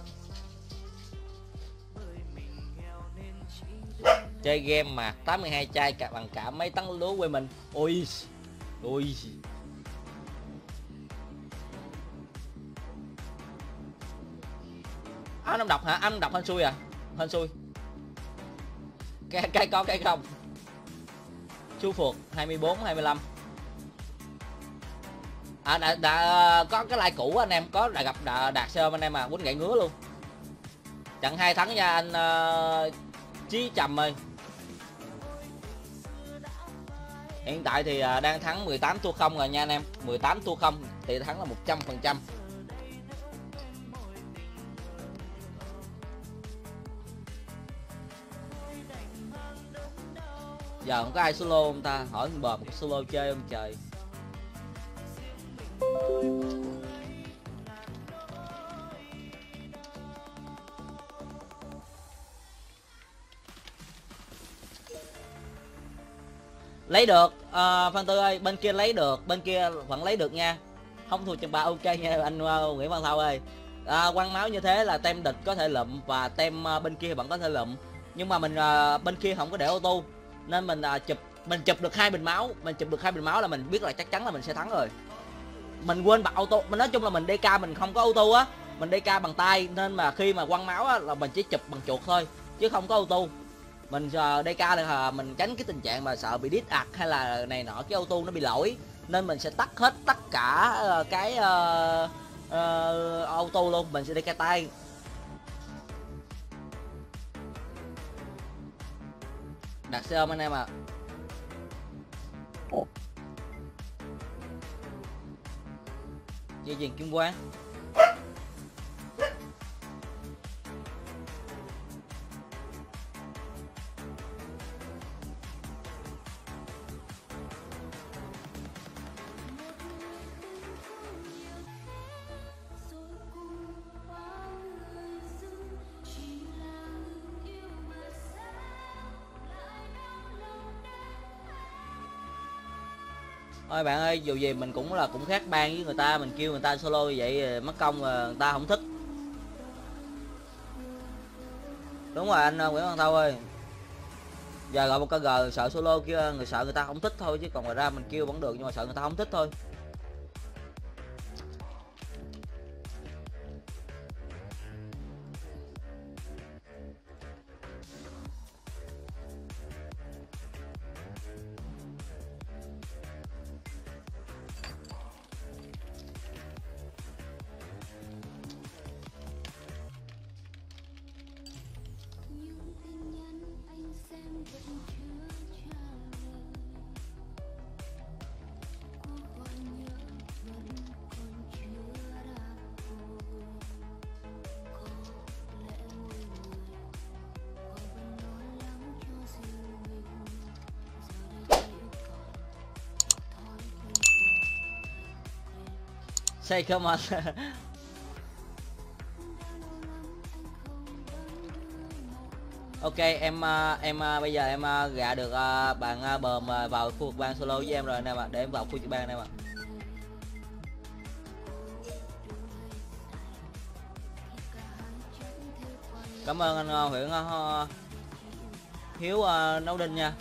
Chơi game mà 82 chai cả bằng cả mấy tấn lúa quê mình. Ôi ôi. Anh không đọc hả? Anh đọc hên xui à? Hên xui cái cái có cái không? Chú phượt 24 25 à đã, đã có cái like cũ anh em có đã gặp đã, đạt sơ anh em à quýnh gãy ngứa luôn. Trận hai thắng nha anh uh, chí trầm ơi. Hiện tại thì uh, đang thắng 18 thua không rồi nha anh em. 18 thua không thì thắng là 100 phần trăm. Giờ không có ai solo không ta? Hỏi bờ một solo chơi không trời? Lấy được. À, phan tư ơi bên kia lấy được. Bên kia vẫn lấy được nha. Không thua trận ba ok nha anh uh, nguyễn văn thao ơi. À, quăng máu như thế là tem địch có thể lụm và tem uh, bên kia vẫn có thể lụm. Nhưng mà mình uh, bên kia không có để ô tô nên mình uh, chụp mình chụp được hai bình máu mình chụp được hai bình máu là mình biết là chắc chắn là mình sẽ thắng rồi. Mình quên bật auto mình nói chung là mình dk mình không có auto á mình dk bằng tay nên mà khi mà quăng máu á là mình chỉ chụp bằng chuột thôi chứ không có auto. Mình à, uh, dk là à, mình tránh cái tình trạng mà sợ bị đít ạc hay là này nọ cái auto nó bị lỗi. Nên mình sẽ tắt hết tất cả uh, cái uh, uh, auto luôn mình sẽ dk tay. Đặt xe ôm anh em ạ à. dây chuyền kim quang ôi, bạn ơi, dù gì mình cũng là, cũng khác ban với người ta, mình kêu người ta solo như vậy ờ, mất công người ta không thích. Đúng rồi, anh ờ, nguyễn văn thâu ơi. Giờ gọi một cái g, sợ solo kia, người sợ người ta không thích thôi, chứ còn ngoài ra mình kêu vẫn được, nhưng mà sợ người ta không thích thôi. Say come on Ok em à, em à, bây giờ em à, gạ được bạn bờm vào khu vực bang solo với em rồi anh em ạ. Để em vào khu vực bang anh em ạ. Cảm ơn anh Nguyễn huyện hiếu uh, nấu đinh nha.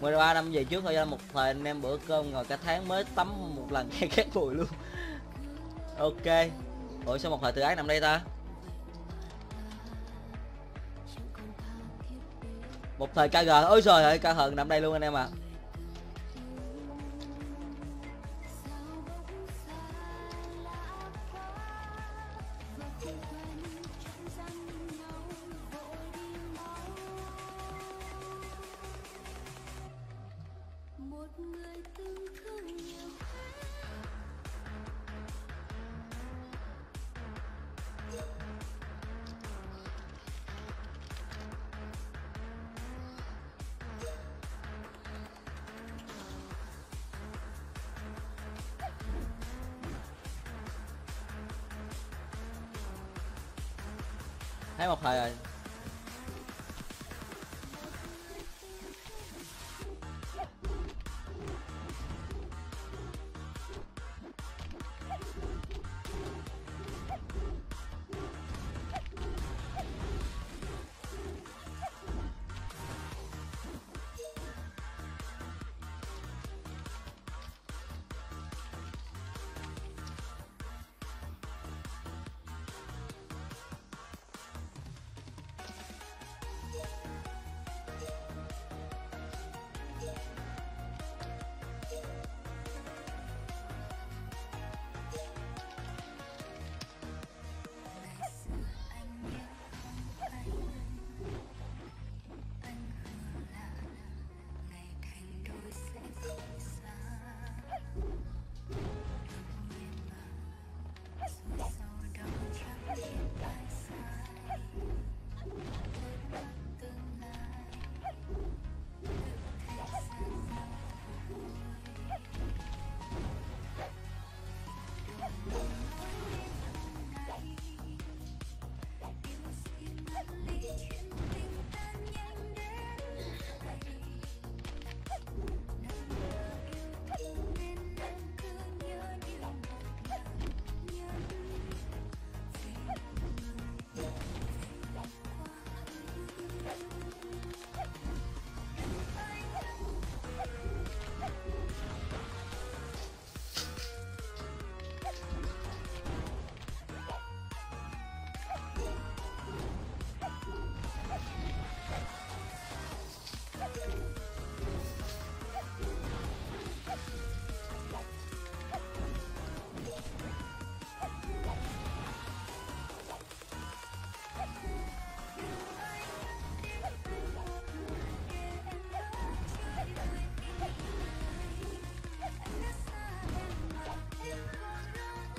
13 năm về trước thôi một thời anh em bữa cơm ngồi cả tháng mới tắm một lần [laughs] cái cát bụi luôn ok. Ủa, sao một thời tự ái nằm đây ta? Một thời kg ôi trời ơi, ca hờn nằm đây luôn anh em ạ. à. Thấy một thời rồi.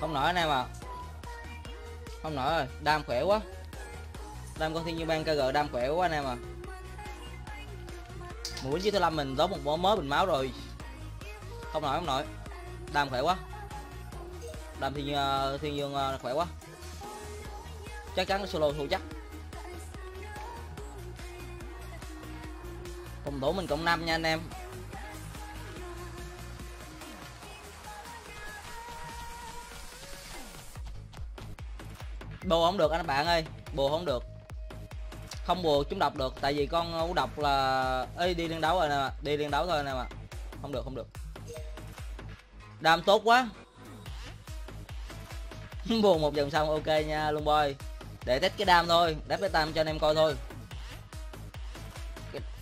Không nổi anh em à không nổi rồi đam khỏe quá. Đam con thiên nhiên ban kg đam khỏe quá anh em à mũi với thứ năm mình giống một bó mới bình máu rồi. Không nổi không nổi. Đam khỏe quá. Đam thiên uh, thiên dương uh, ờ, khỏe quá. Chắc chắn solo thua chắc. Phòng thủ mình cộng 5 nha anh em. Bồ không được anh bạn ơi. Bồ không được. Không bù chúng đọc được tại vì con u độc là Ê, đi liên đấu rồi nè đi liên đấu thôi nè mà không được không được. Đam tốt quá. [laughs] Buồn một vòng xong ok nha luôn boy. Để test cái đam thôi đáp cái tam cho anh em coi thôi.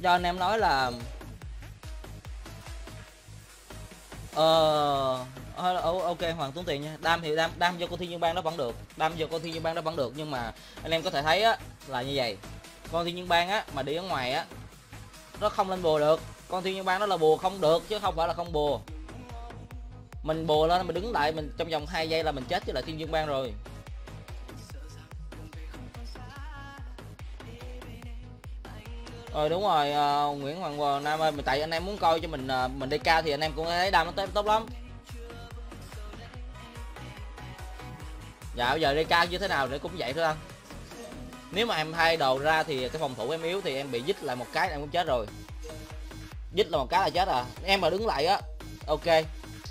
Cho anh em nói là ờ Ờ, ờ, ok hoàng tốn tiền nha. Đam thì đam đam cho con thiên dương bang nó vẫn được. Đam cho con thiên dương bang nó vẫn được nhưng mà anh em có thể thấy á là như vậy. Con thiên dương bang á mà đi ở ngoài á nó không lên bùa được. Con thiên dương bang nó là bùa không được chứ không phải là không bùa. Mình bùa lên mình đứng lại mình trong vòng 2 giây là mình chết với lại thiên dương bang rồi. Rồi đúng rồi uh, Nguyễn Hoàng Nam ơi tại anh em muốn coi cho mình uh, mình đi ca thì anh em cũng thấy đam nó tốt lắm. Dạ bây giờ đi cao như thế nào để cũng vậy thôi anh. Nếu mà em thay đồ ra thì cái phòng thủ em yếu thì em bị dít lại một cái em cũng chết rồi. Dít là một cái là chết à? Em mà đứng lại á ok.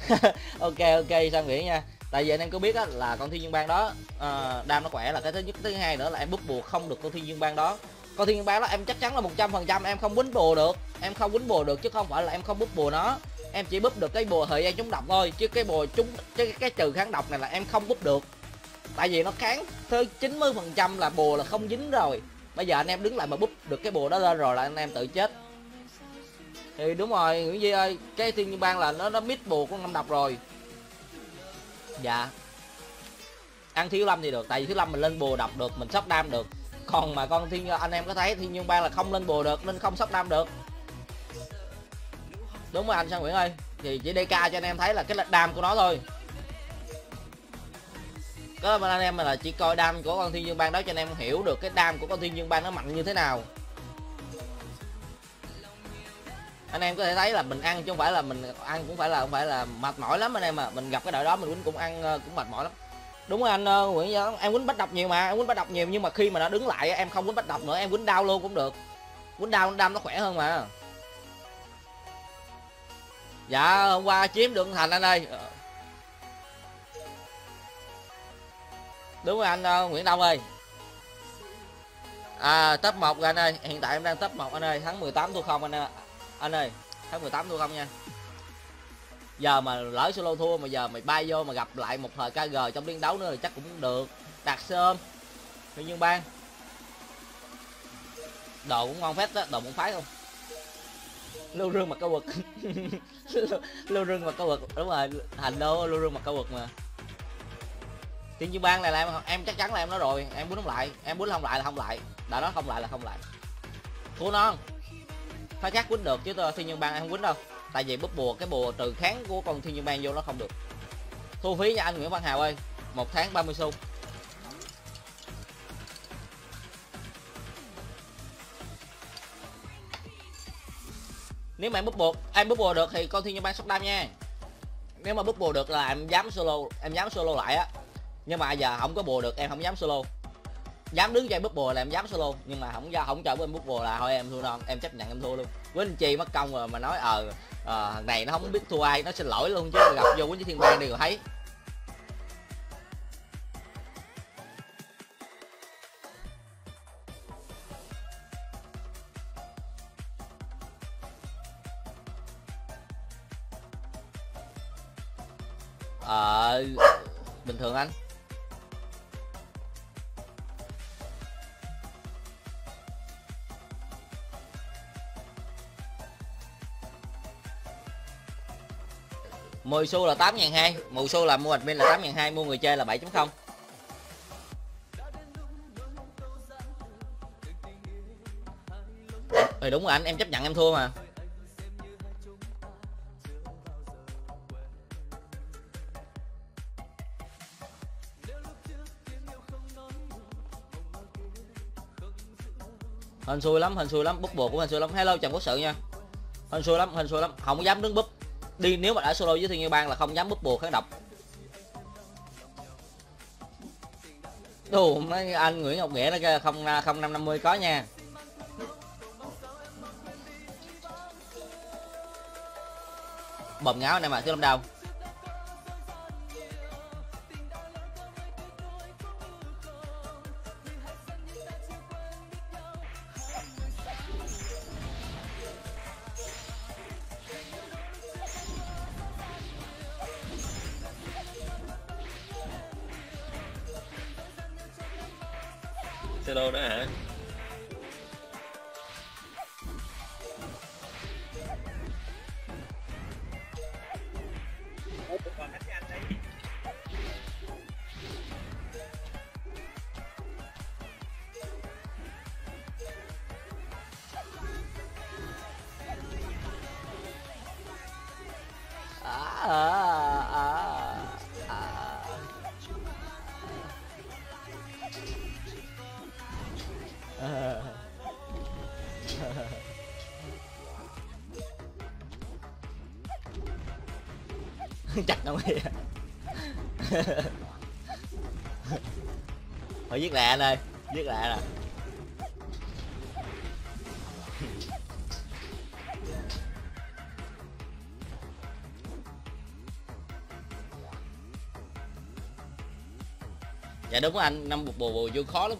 [laughs] Ok ok sang nguyễn nha. Tại vì anh em có biết á là con thiên dương bang đó uh, đam nó khỏe là cái thứ nhất thứ hai nữa là em bút buộc không được con thiên dương bang đó. Con thiên dương bang đó em chắc chắn là một trăm phần trăm em không quýnh bùa được. Em không quýnh bùa được chứ không phải là em không bút bùa nó. Em chỉ búp được cái bùa thời gian chống độc thôi chứ cái bùa chúng cái, cái trừ kháng độc này là em không búp được tại vì nó kháng tới 90 phần trăm là bùa là không dính rồi. Bây giờ anh em đứng lại mà búp được cái bùa đó lên rồi là anh em tự chết. Thì đúng rồi, nguyễn duy ơi, cái thiên nhiên bang là nó nó mít bùa của năm độc rồi. Dạ. Ăn thiếu lâm thì được, tại vì thiếu lâm mình lên bùa độc được, mình sóc đam được. Còn mà con thiên, anh em có thấy thiên nhiên bang là không lên bùa được nên không sóc đam được. Đúng rồi anh sang nguyễn ơi, thì chỉ dk cho anh em thấy là cái đam của nó thôi đó bên anh em là chỉ coi đam của con thiên dương bang đó, cho anh em hiểu được cái đam của con thiên dương bang nó mạnh như thế nào. Anh em có thể thấy là mình ăn chứ không phải là mình ăn cũng phải là, không phải là mệt mỏi lắm anh em mà mình gặp cái đội đó mình cũng ăn ờ, cũng mệt mỏi lắm. Đúng rồi anh ờ, Nguyễn Văn em quýnh bắt độc nhiều mà, em quýnh bắt độc nhiều nhưng mà khi mà nó đứng lại em không quýnh bắt độc nữa, em quýnh đau luôn cũng được. Quýnh đau, đam nó khỏe hơn mà. Dạ hôm qua chiếm được thành anh ơi. Ờ, đúng rồi anh uh, Nguyễn Đông ơi. À top 1 rồi anh ơi hiện tại em đang top 1 anh ơi thắng 18 thua không anh ơi anh ơi thắng 18 thua không nha. Giờ mà lỡ solo thua mà giờ mày bay vô mà gặp lại một thời KG trong liên đấu nữa thì chắc cũng được. Đạt sơm Huy Nhân Bang. Đồ cũng ngon phết đó, đồ cũng phái không Lưu rương mặt câu vực Lưu rương mặt câu vực, đúng rồi Thành đô lưu rương mặt câu vực mà. Thiên Dương Bang này là em, em chắc chắn là em nói rồi. Em muốn không lại, em muốn không lại là không lại. Đã nói không lại là không lại. Thua non. Phái khác quýnh được chứ Thiên Dương Bang em không quýnh đâu. Tại vì búp bùa cái bùa trừ kháng của con thiên nhiên bang vô nó không được. Thu phí nha anh nguyễn văn hào ơi. Một tháng 30 xu. Nếu mà em búp bùa em búp bùa được thì con thiên nhiên bang sóc đam nha. Nếu mà búp bùa được là em dám solo em dám solo lại á nhưng mà giờ không có bùa được em không dám solo. Dám đứng chơi búp bùa là em dám solo nhưng mà không không chơi với em búp bùa là thôi em thua non em chấp nhận em thua luôn. Với chi mất công rồi mà nói ờ à, thằng này nó không biết thua ai nó xin lỗi luôn chứ gặp vô với thiên bang đi rồi thấy. Ờ à, bình thường anh. Mười xu là tám ngàn hai, mười xu là mua admin là tám ngàn hai, mua người chơi là 7 không. Ừ đúng rồi anh, em chấp nhận em thua mà. Hên xui lắm hình xui lắm bút buộc của hình xui lắm. Hello chồng quốc sự nha. Hình xui lắm hình xui lắm. Không dám đứng búp đi, nếu mà đã solo với thiên nhiên bang là không dám búp bùa kháng độc. Đồ mấy anh nguyễn ngọc nghĩa nó không à, không năm năm mươi có nha. Bầm ngáo này mà thiếu lâm đau. Zalo đó hả? lẹ anh ơi giết lẹ nè dạ đúng anh, năm bù bù vô khó lắm.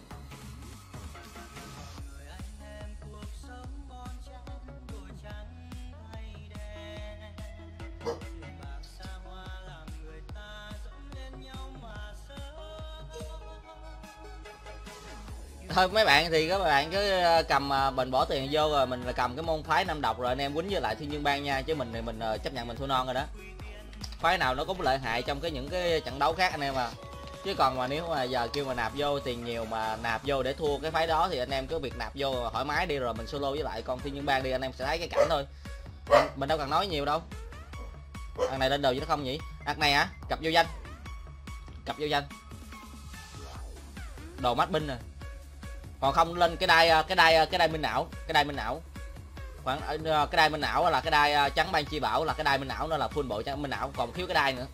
Thôi mấy bạn thì các bạn cứ ờ, cầm ờ, mình bỏ tiền vô rồi mình là cầm cái môn phái năm độc rồi anh em quýnh với lại thiên dương bang nha chứ mình thì mình ờ, chấp nhận mình thua non rồi đó. Phái nào nó cũng lợi hại trong cái những cái trận đấu khác anh em à. Chứ còn mà nếu mà giờ kêu mà nạp vô tiền nhiều mà nạp vô để thua cái phái đó thì anh em cứ việc nạp vô thoải mái đi rồi mình solo với lại con thiên dương bang đi anh em sẽ thấy cái cảnh thôi. Mình, mình đâu cần nói nhiều đâu. Thằng này lên đầu chứ nó không nhỉ? Ác này hả? Cặp vô danh. Cặp vô danh. Đồ mắt binh nè còn không lên cái đai à, cái đai à, cái đai minh não cái đai minh não khoảng à, ờ, cái đai minh não là cái đai trắng ban chi bảo là cái đai minh não nó là full bộ trắng minh não còn thiếu cái đai nữa.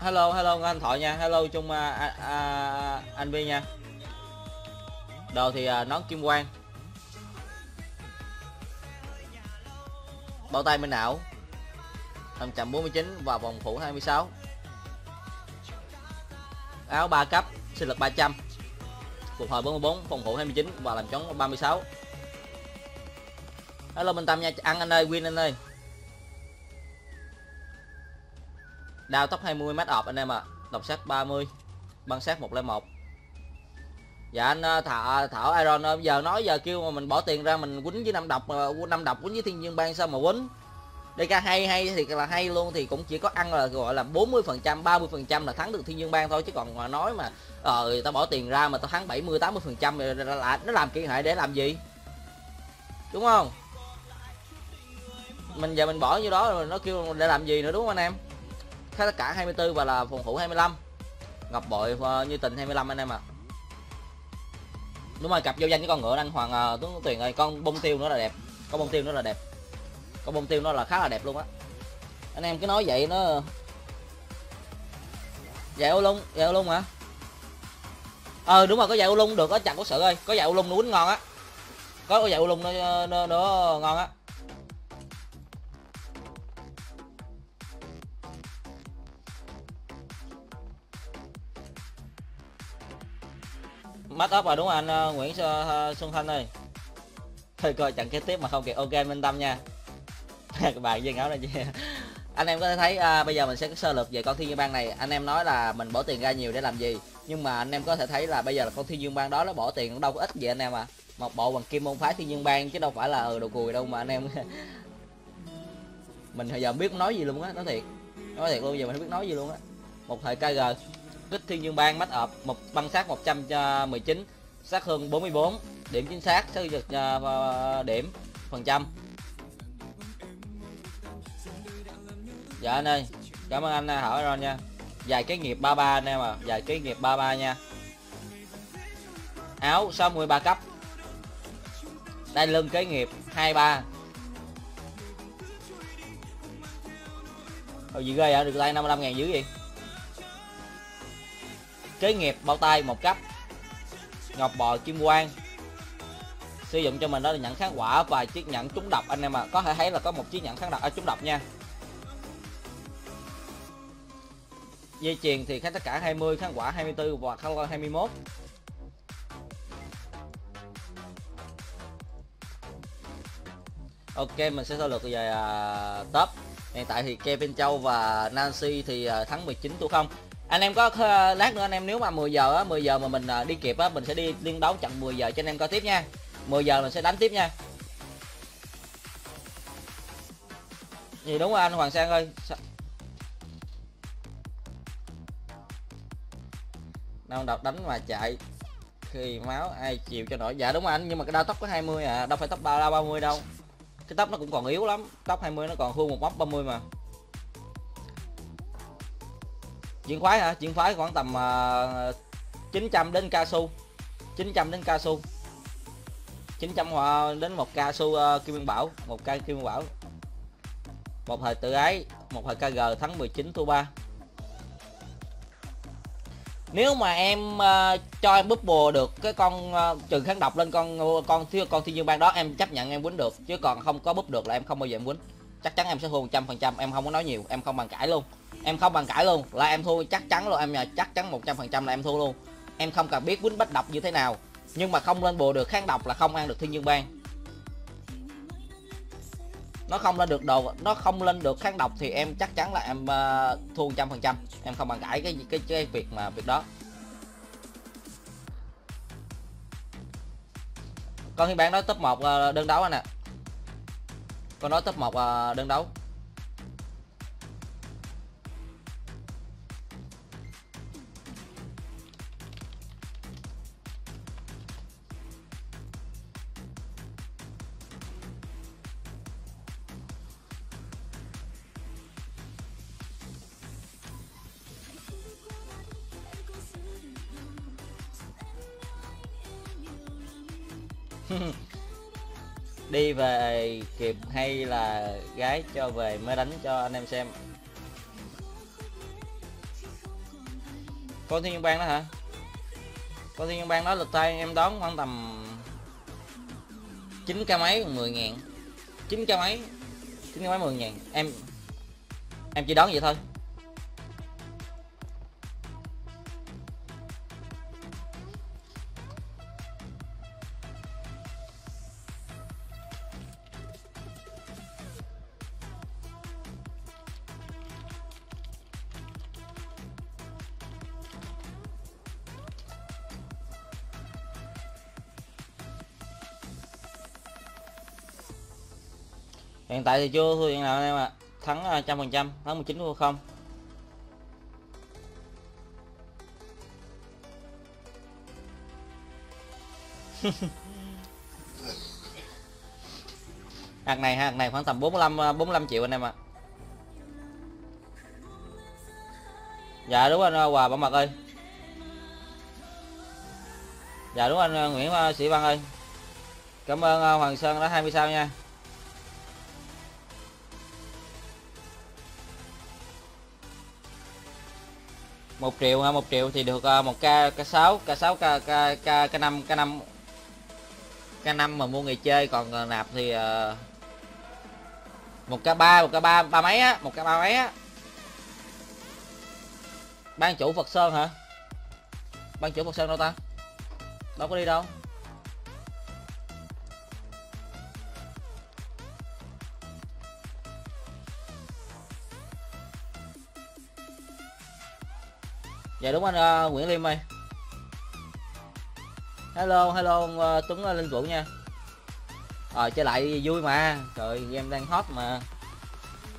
Hello hello anh thoại nha. Hello chung uh, uh, anh vi nha. Đồ thì uh, nón kim quang. Bao tay minh não 549 và vòng phủ 26 áo 3 cấp, sinh lực 300 phục hồi 44 phòng thủ 29 và làm chống 36 hello minh tâm nha. Ăn anh ơi, win anh ơi. Đao tốc 20 mét ọp anh em ạ. À. độc sát 30 băng sát 101 dạ anh ờ, thả ờ, thảo iron bây giờ nói, giờ kêu mà mình bỏ tiền ra mình quýnh với năm độc ờ, năm độc quýnh với thiên dương bang sao mà quýnh? DK hay hay thì là hay luôn thì cũng chỉ có ăn là gọi là 40 phần trăm 30 phần trăm là thắng được thiên dương bang thôi. Chứ còn mà nói mà ờ tao bỏ tiền ra mà tao thắng 70 80 phần trăm là nó làm kiện hại để làm gì? Đúng không? Mình giờ mình bỏ như đó rồi nó kêu để làm gì nữa đúng không anh em? Tất cả 24 và là phòng thủ 25 ngọc bội uh, như tình 25 anh em ạ. À. đúng rồi cặp giao danh với con ngựa anh hoàng uh, tuấn tuyền ơi con bông tiêu nữa là đẹp. Con bông tiêu nữa là đẹp con bông tiêu nó là khá là đẹp luôn á. Anh em cứ nói vậy nó dạy ô lung dạy ô lung hả? Ờ đúng rồi có dạy ô lung được có chặt có sự ơi. Có dạy ô lung nó quýnh ngon á. Có dạy ô lung nó, nó, nó ngon á. Mắt ấp rồi đúng rồi anh ờ, Nguyễn Xuân Thanh ơi. Thôi coi chẳng kế tiếp mà không kịp. Ok minh tâm nha các bạn dân áo này chưa [laughs] anh em có thể thấy à, bây giờ mình sẽ sơ lược về con thiên dương bang này. Anh em nói là mình bỏ tiền ra nhiều để làm gì nhưng mà anh em có thể thấy là bây giờ là con thiên dương bang đó nó bỏ tiền cũng đâu có ít gì anh em à một bộ bằng kim môn phái thiên dương bang chứ đâu phải là ừ, đồ cùi đâu mà anh em. [laughs] Mình giờ biết nói gì luôn á nói thiệt. Nói thiệt luôn giờ mình không biết nói gì luôn á. Một thời kg kích thiên dương bang mắt ợp một băng sát 119 à, sát hơn 44 điểm chính xác xác được uh, điểm phần trăm. Dạ anh ơi cảm ơn anh hỏi rồi nha. Dài cái nghiệp 33 anh em à dài cái nghiệp 33 nha. Áo 63 cấp. Đai lưng cái nghiệp 23 Ồ gì ghê vậy? Được tay 55 ngàn dữ gì kế nghiệp bao tay một cấp. Ngọc bò kim quang. Sử dụng cho mình đó là nhận kháng quả và chiếc nhận trúng độc anh em ạ. À. có thể thấy là có một chiếc nhận kháng độc ở à, trúng độc nha. Dây chuyền thì kháng tất cả 20 kháng quả 24 và kháng 21 Ok mình sẽ sơ lược về uh, top. Hiện tại thì Kevin Châu và Nancy thì uh, thắng 19 thua không. Anh em có à, lát nữa anh em nếu mà 10 giờ á 10 giờ mà mình uh, đi kịp á mình sẽ đi liên đấu trận 10 giờ cho anh em coi tiếp nha. 10 giờ mình sẽ đánh tiếp nha. Gì đúng rồi anh Hoàng Sang ơi? Đâu đọc đánh mà chạy. Khi máu ai chịu cho nổi. Dạ đúng rồi anh nhưng mà cái đao tóc có 20 à đâu phải tóc ba 30 đâu. Cái tóc nó cũng còn yếu lắm tóc 20 nó còn hư một móc 30 mà. Chuyển khoái hả? Chuyển khoái khoảng tầm à, uh, 900 đến cao su. 900 đến cao su. 900 đến một ca su uh, kim nguyên bảo một ca kim nguyên bảo. Một thời tự ái một thời kg thắng 19 thua 3 nếu mà em uh, cho em bubble được cái con uh, trừ kháng độc lên con ờ, con thiếu con thiên dương ban đó em chấp nhận em quýnh được. Chứ còn không có búp được là em không bao giờ em quýnh. Chắc chắn em sẽ thua 100 phần trăm em không có nói nhiều em không bàn cãi luôn. Em không bàn cãi luôn là em thua chắc chắn luôn em nhờ chắc chắn 100 phần trăm là em thua luôn. Em không cần biết quýnh bách độc như thế nào nhưng mà không lên bùa được kháng độc là không ăn được thiên dương ban nó không lên được đồ nó không lên được kháng độc thì em chắc chắn là em uh, thua trăm phần trăm. Em không bàn cãi cái, cái cái việc mà việc đó. Con khi bạn nói top 1 uh, ờ, đơn đấu anh ạ. À. con nói top 1 uh, ờ, đơn đấu. [laughs] đi về kịp hay là gái cho về mới đánh cho anh em xem. Con thiên nhân bang đó hả? Con thiên nhân bang đó lịch tay em đón khoảng tầm 9 k mấy 10 ngàn. 9 k mấy 9 k mấy 10 ngàn. Em em chỉ đón vậy thôi. Hiện tại thì chưa thua trận nào anh em ạ. Thắng à, trăm phần trăm thắng 19 thua không. [laughs] Hạt này hạt này khoảng tầm 45 45 à, triệu anh em ạ. Dạ đúng anh Hòa Bảo Mật ơi. Dạ đúng anh Nguyễn à, Sĩ Văn ơi. Cảm ơn à, Hoàng Sơn đã 20 sao nha. Một triệu ha một triệu thì được ờ, một k k sáu k sáu k k k k năm k năm. K năm mà mua người chơi, còn ờ, nạp thì ờ, một k ba, một k ba ba mấy á, một k ba mấy á. Ban chủ phật sơn hả? Ban chủ phật sơn đâu ta? Đâu có đi đâu. Dạ đúng anh uh, Nguyễn Liêm ơi. Hello hello uh, Tuấn uh, Linh Vũ nha. Rồi à, chơi lại vui mà. Trời game đang hot mà.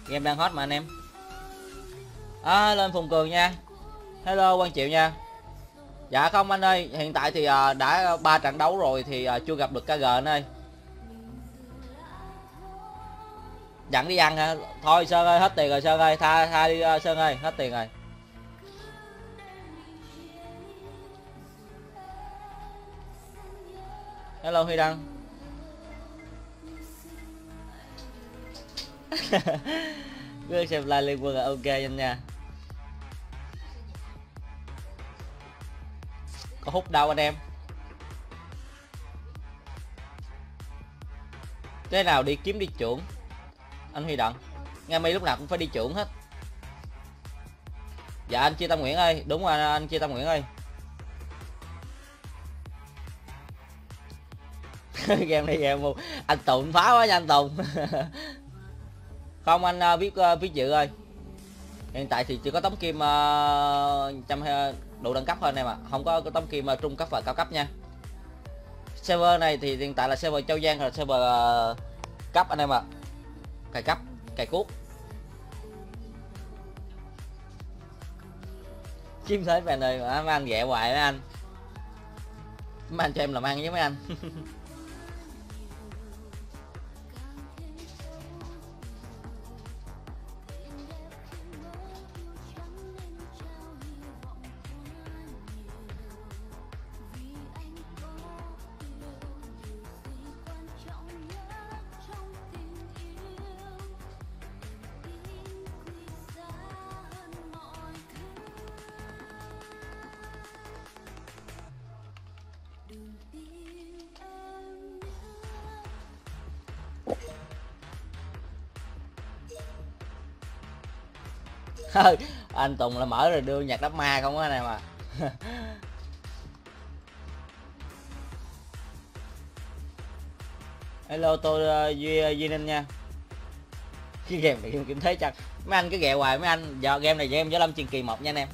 Game đang hot mà anh em. À, lên Phùng Cường nha. Hello Quang Triệu nha. Dạ không anh ơi hiện tại thì uh, đã ba trận đấu rồi thì uh, chưa gặp được KG anh ơi. Dặn đi ăn hả? Thôi Sơn ơi hết tiền rồi Sơn ơi. Tha tha đi uh, Sơn ơi hết tiền rồi. Hello, huy đăng. [laughs] Cứ xem lại liên quân là ok anh nha. Có hút đâu anh em. Thế nào đi kiếm đi trưởng? Anh huy đặng Nga mi lúc nào cũng phải đi trưởng hết. Dạ anh chia tâm nguyễn ơi. Đúng rồi, anh chia tâm nguyễn ơi. [laughs] game này game một anh tùng phá quá nha anh tùng. [laughs] Không anh uh, biết uh, dự ơi. Hiện tại thì chỉ có tấm kim à, trăm uh, độ đẳng cấp thôi em ạ. À. không có, có tấm kim uh, trung cấp và cao cấp nha. Server này thì hiện tại là server châu giang là server uh, cấp anh em ạ. À. cài cấp cài cuốc. Chim thấy về nơi mà anh ghẹ hoài với anh. Mấy anh cho em làm ăn với mấy anh. [laughs] anh tùng là mở rồi đưa nhạc đắp ma không á này mà [laughs] hello tôi uh, duy ờ, duy ninh nha. Cái game này game kiếm thế chắc mấy anh cứ ghẹo hoài mấy anh giờ game này game với lâm truyền kỳ một nha anh em.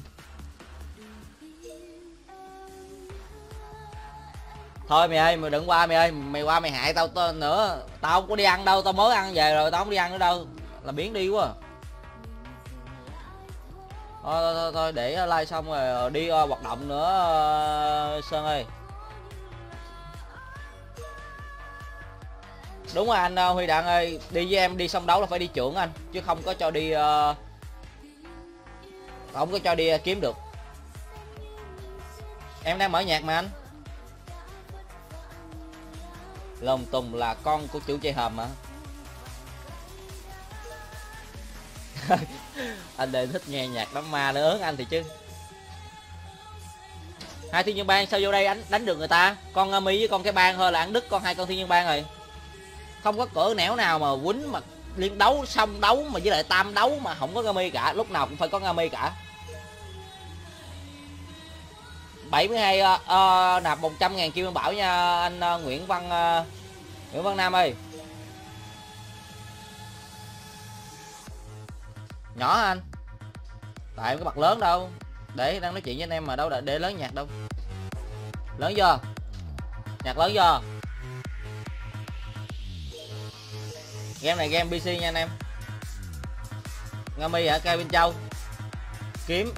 Thôi mày ơi mày đừng qua mày ơi mày qua mày hại tao, tao nữa. Tao không có đi ăn đâu tao mới ăn về rồi tao không đi ăn nữa đâu. Là biến đi quá à thôi thôi thôi, thôi để ờ, like xong rồi ờ, đi uh, hoạt động nữa uh, sơn ơi. Đúng rồi anh uh, huy đặng ơi đi với em đi xong đấu là phải đi trưởng anh chứ không có cho đi uh, không có cho đi uh, kiếm được. Em đang mở nhạc mà anh. Lồng Tùng là con của chủ chơi hầm mà [laughs] anh đề thích nghe nhạc đám ma nó ớn anh thì chứ. Hai thiên nhân bang sao vô đây đánh đánh được người ta? Con uh, mỹ với con cái bang thôi là ăn đứt con hai con thiên nhân bang rồi. Không có cỡ nẻo nào mà quýnh mà liên đấu xong đấu mà với lại tam đấu mà không có Gami cả. Lúc nào cũng phải có Gami cả. 72 uh, uh, nạp 100 ngàn kim bảo nha anh uh, Nguyễn Văn uh, Nguyễn Văn Nam ơi. Nhỏ anh? Tại em có mặt lớn đâu. Để, đang nói chuyện với anh em mà đâu để lớn nhạc đâu. Lớn chưa? Nhạc lớn chưa? Game này game pc nha anh em. Ngami ở cây bên châu. Kiếm.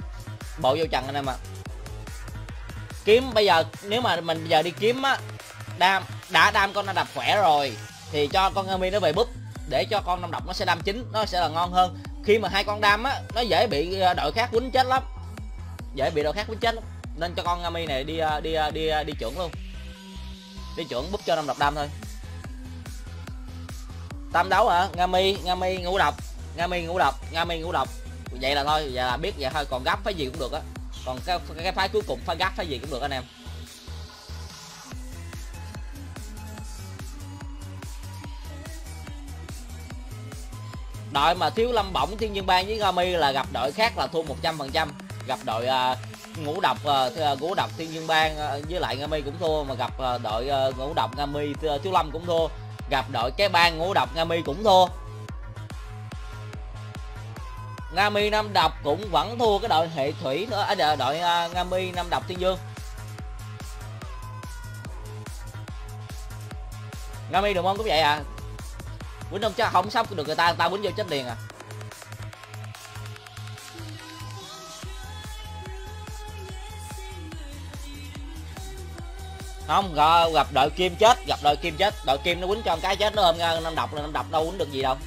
Bộ vô trần anh em ạ. Kiếm, bây giờ, nếu mà mình bây giờ đi kiếm á, đam, đã đam con nó đập khỏe rồi, thì cho con ngami nó về búp, để cho con năm độc nó sẽ đam chính, nó sẽ là ngon hơn khi mà hai con đam á nó dễ bị ờ, đội khác quýnh chết lắm. Dễ bị đội khác quýnh chết lắm. Nên cho con ngami này đi ờ, đi ờ, đi đi, đi trưởng luôn. Đi trưởng búp cho năm độc đam thôi. Tam đấu hả? Ngami ngami ngủ độc. Ngami ngủ độc ngami ngủ độc. Vậy là thôi vậy là biết vậy thôi. Còn gấp phải gì cũng được á. Còn cái, cái phái cuối cùng phải gấp phải gì cũng được anh em. Đội mà thiếu lâm bổng thiên dương bang với gami là gặp đội khác là thua 100% gặp đội uh, ngũ độc uh, ngũ độc thiên dương bang uh, với lại gami cũng thua mà gặp uh, đội uh, ngũ độc gami uh, thiếu lâm cũng thua. Gặp đội cái bang ngũ độc Ngami cũng thua. Ngami năm độc cũng vẫn thua cái đội hệ thủy nữa à, đội uh, Ngami năm độc Thiên Dương. Ngami đường môn cũng vậy à? Quýnh không chắc không sắp được người ta ta quýnh vô chết liền à. Không gặp đội kim chết, gặp đội kim chết. Đội kim nó quýnh cho cái chết nó ôm năm độc là năm độc, đâu quýnh được gì đâu.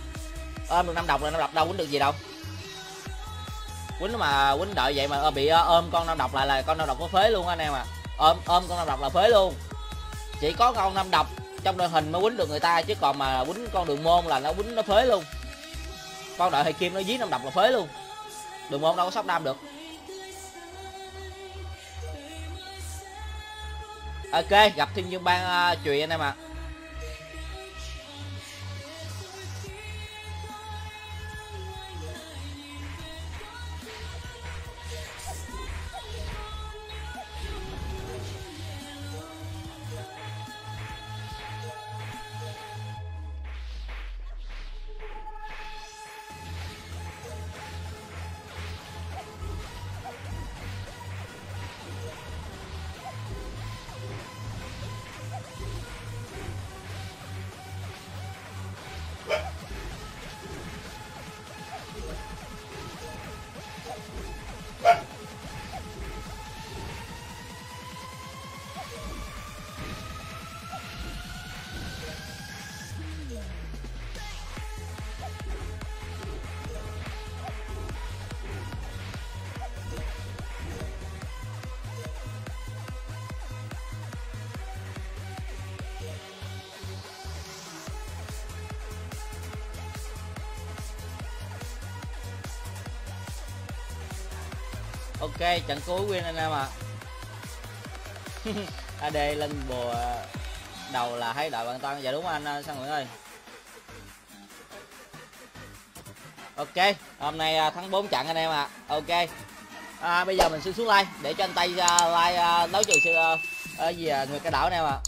Ôm được năm độc là năm độc, đâu quýnh được gì đâu. Quýnh mà quýnh đợi vậy mà ờ, bị ờ, ôm con năm độc lại là con năm độc có phế luôn anh em à ôm ôm con năm độc là phế luôn. Chỉ có con năm độc trong đội hình mới quýnh được người ta chứ còn mà quýnh con đường môn là nó quýnh nó phế luôn. Con đợi hay kim nó dí năm độc là phế luôn. Đường môn đâu có sóc đam được. Ok gặp thiên dương ban uh, à, chùy anh em ạ. à. Ok trận cuối win anh em ạ. [laughs] À. AD lên bùa đầu là thấy đội bạn tăng dạ đúng anh à, sang Nguyễn ơi? Ok hôm nay à, thắng 4 trận anh em ạ. Ok. À, bây giờ mình xin xuống like để cho anh tay uh, à, like uh, đấu trường sư uh, gì à, người cái đảo anh em ạ.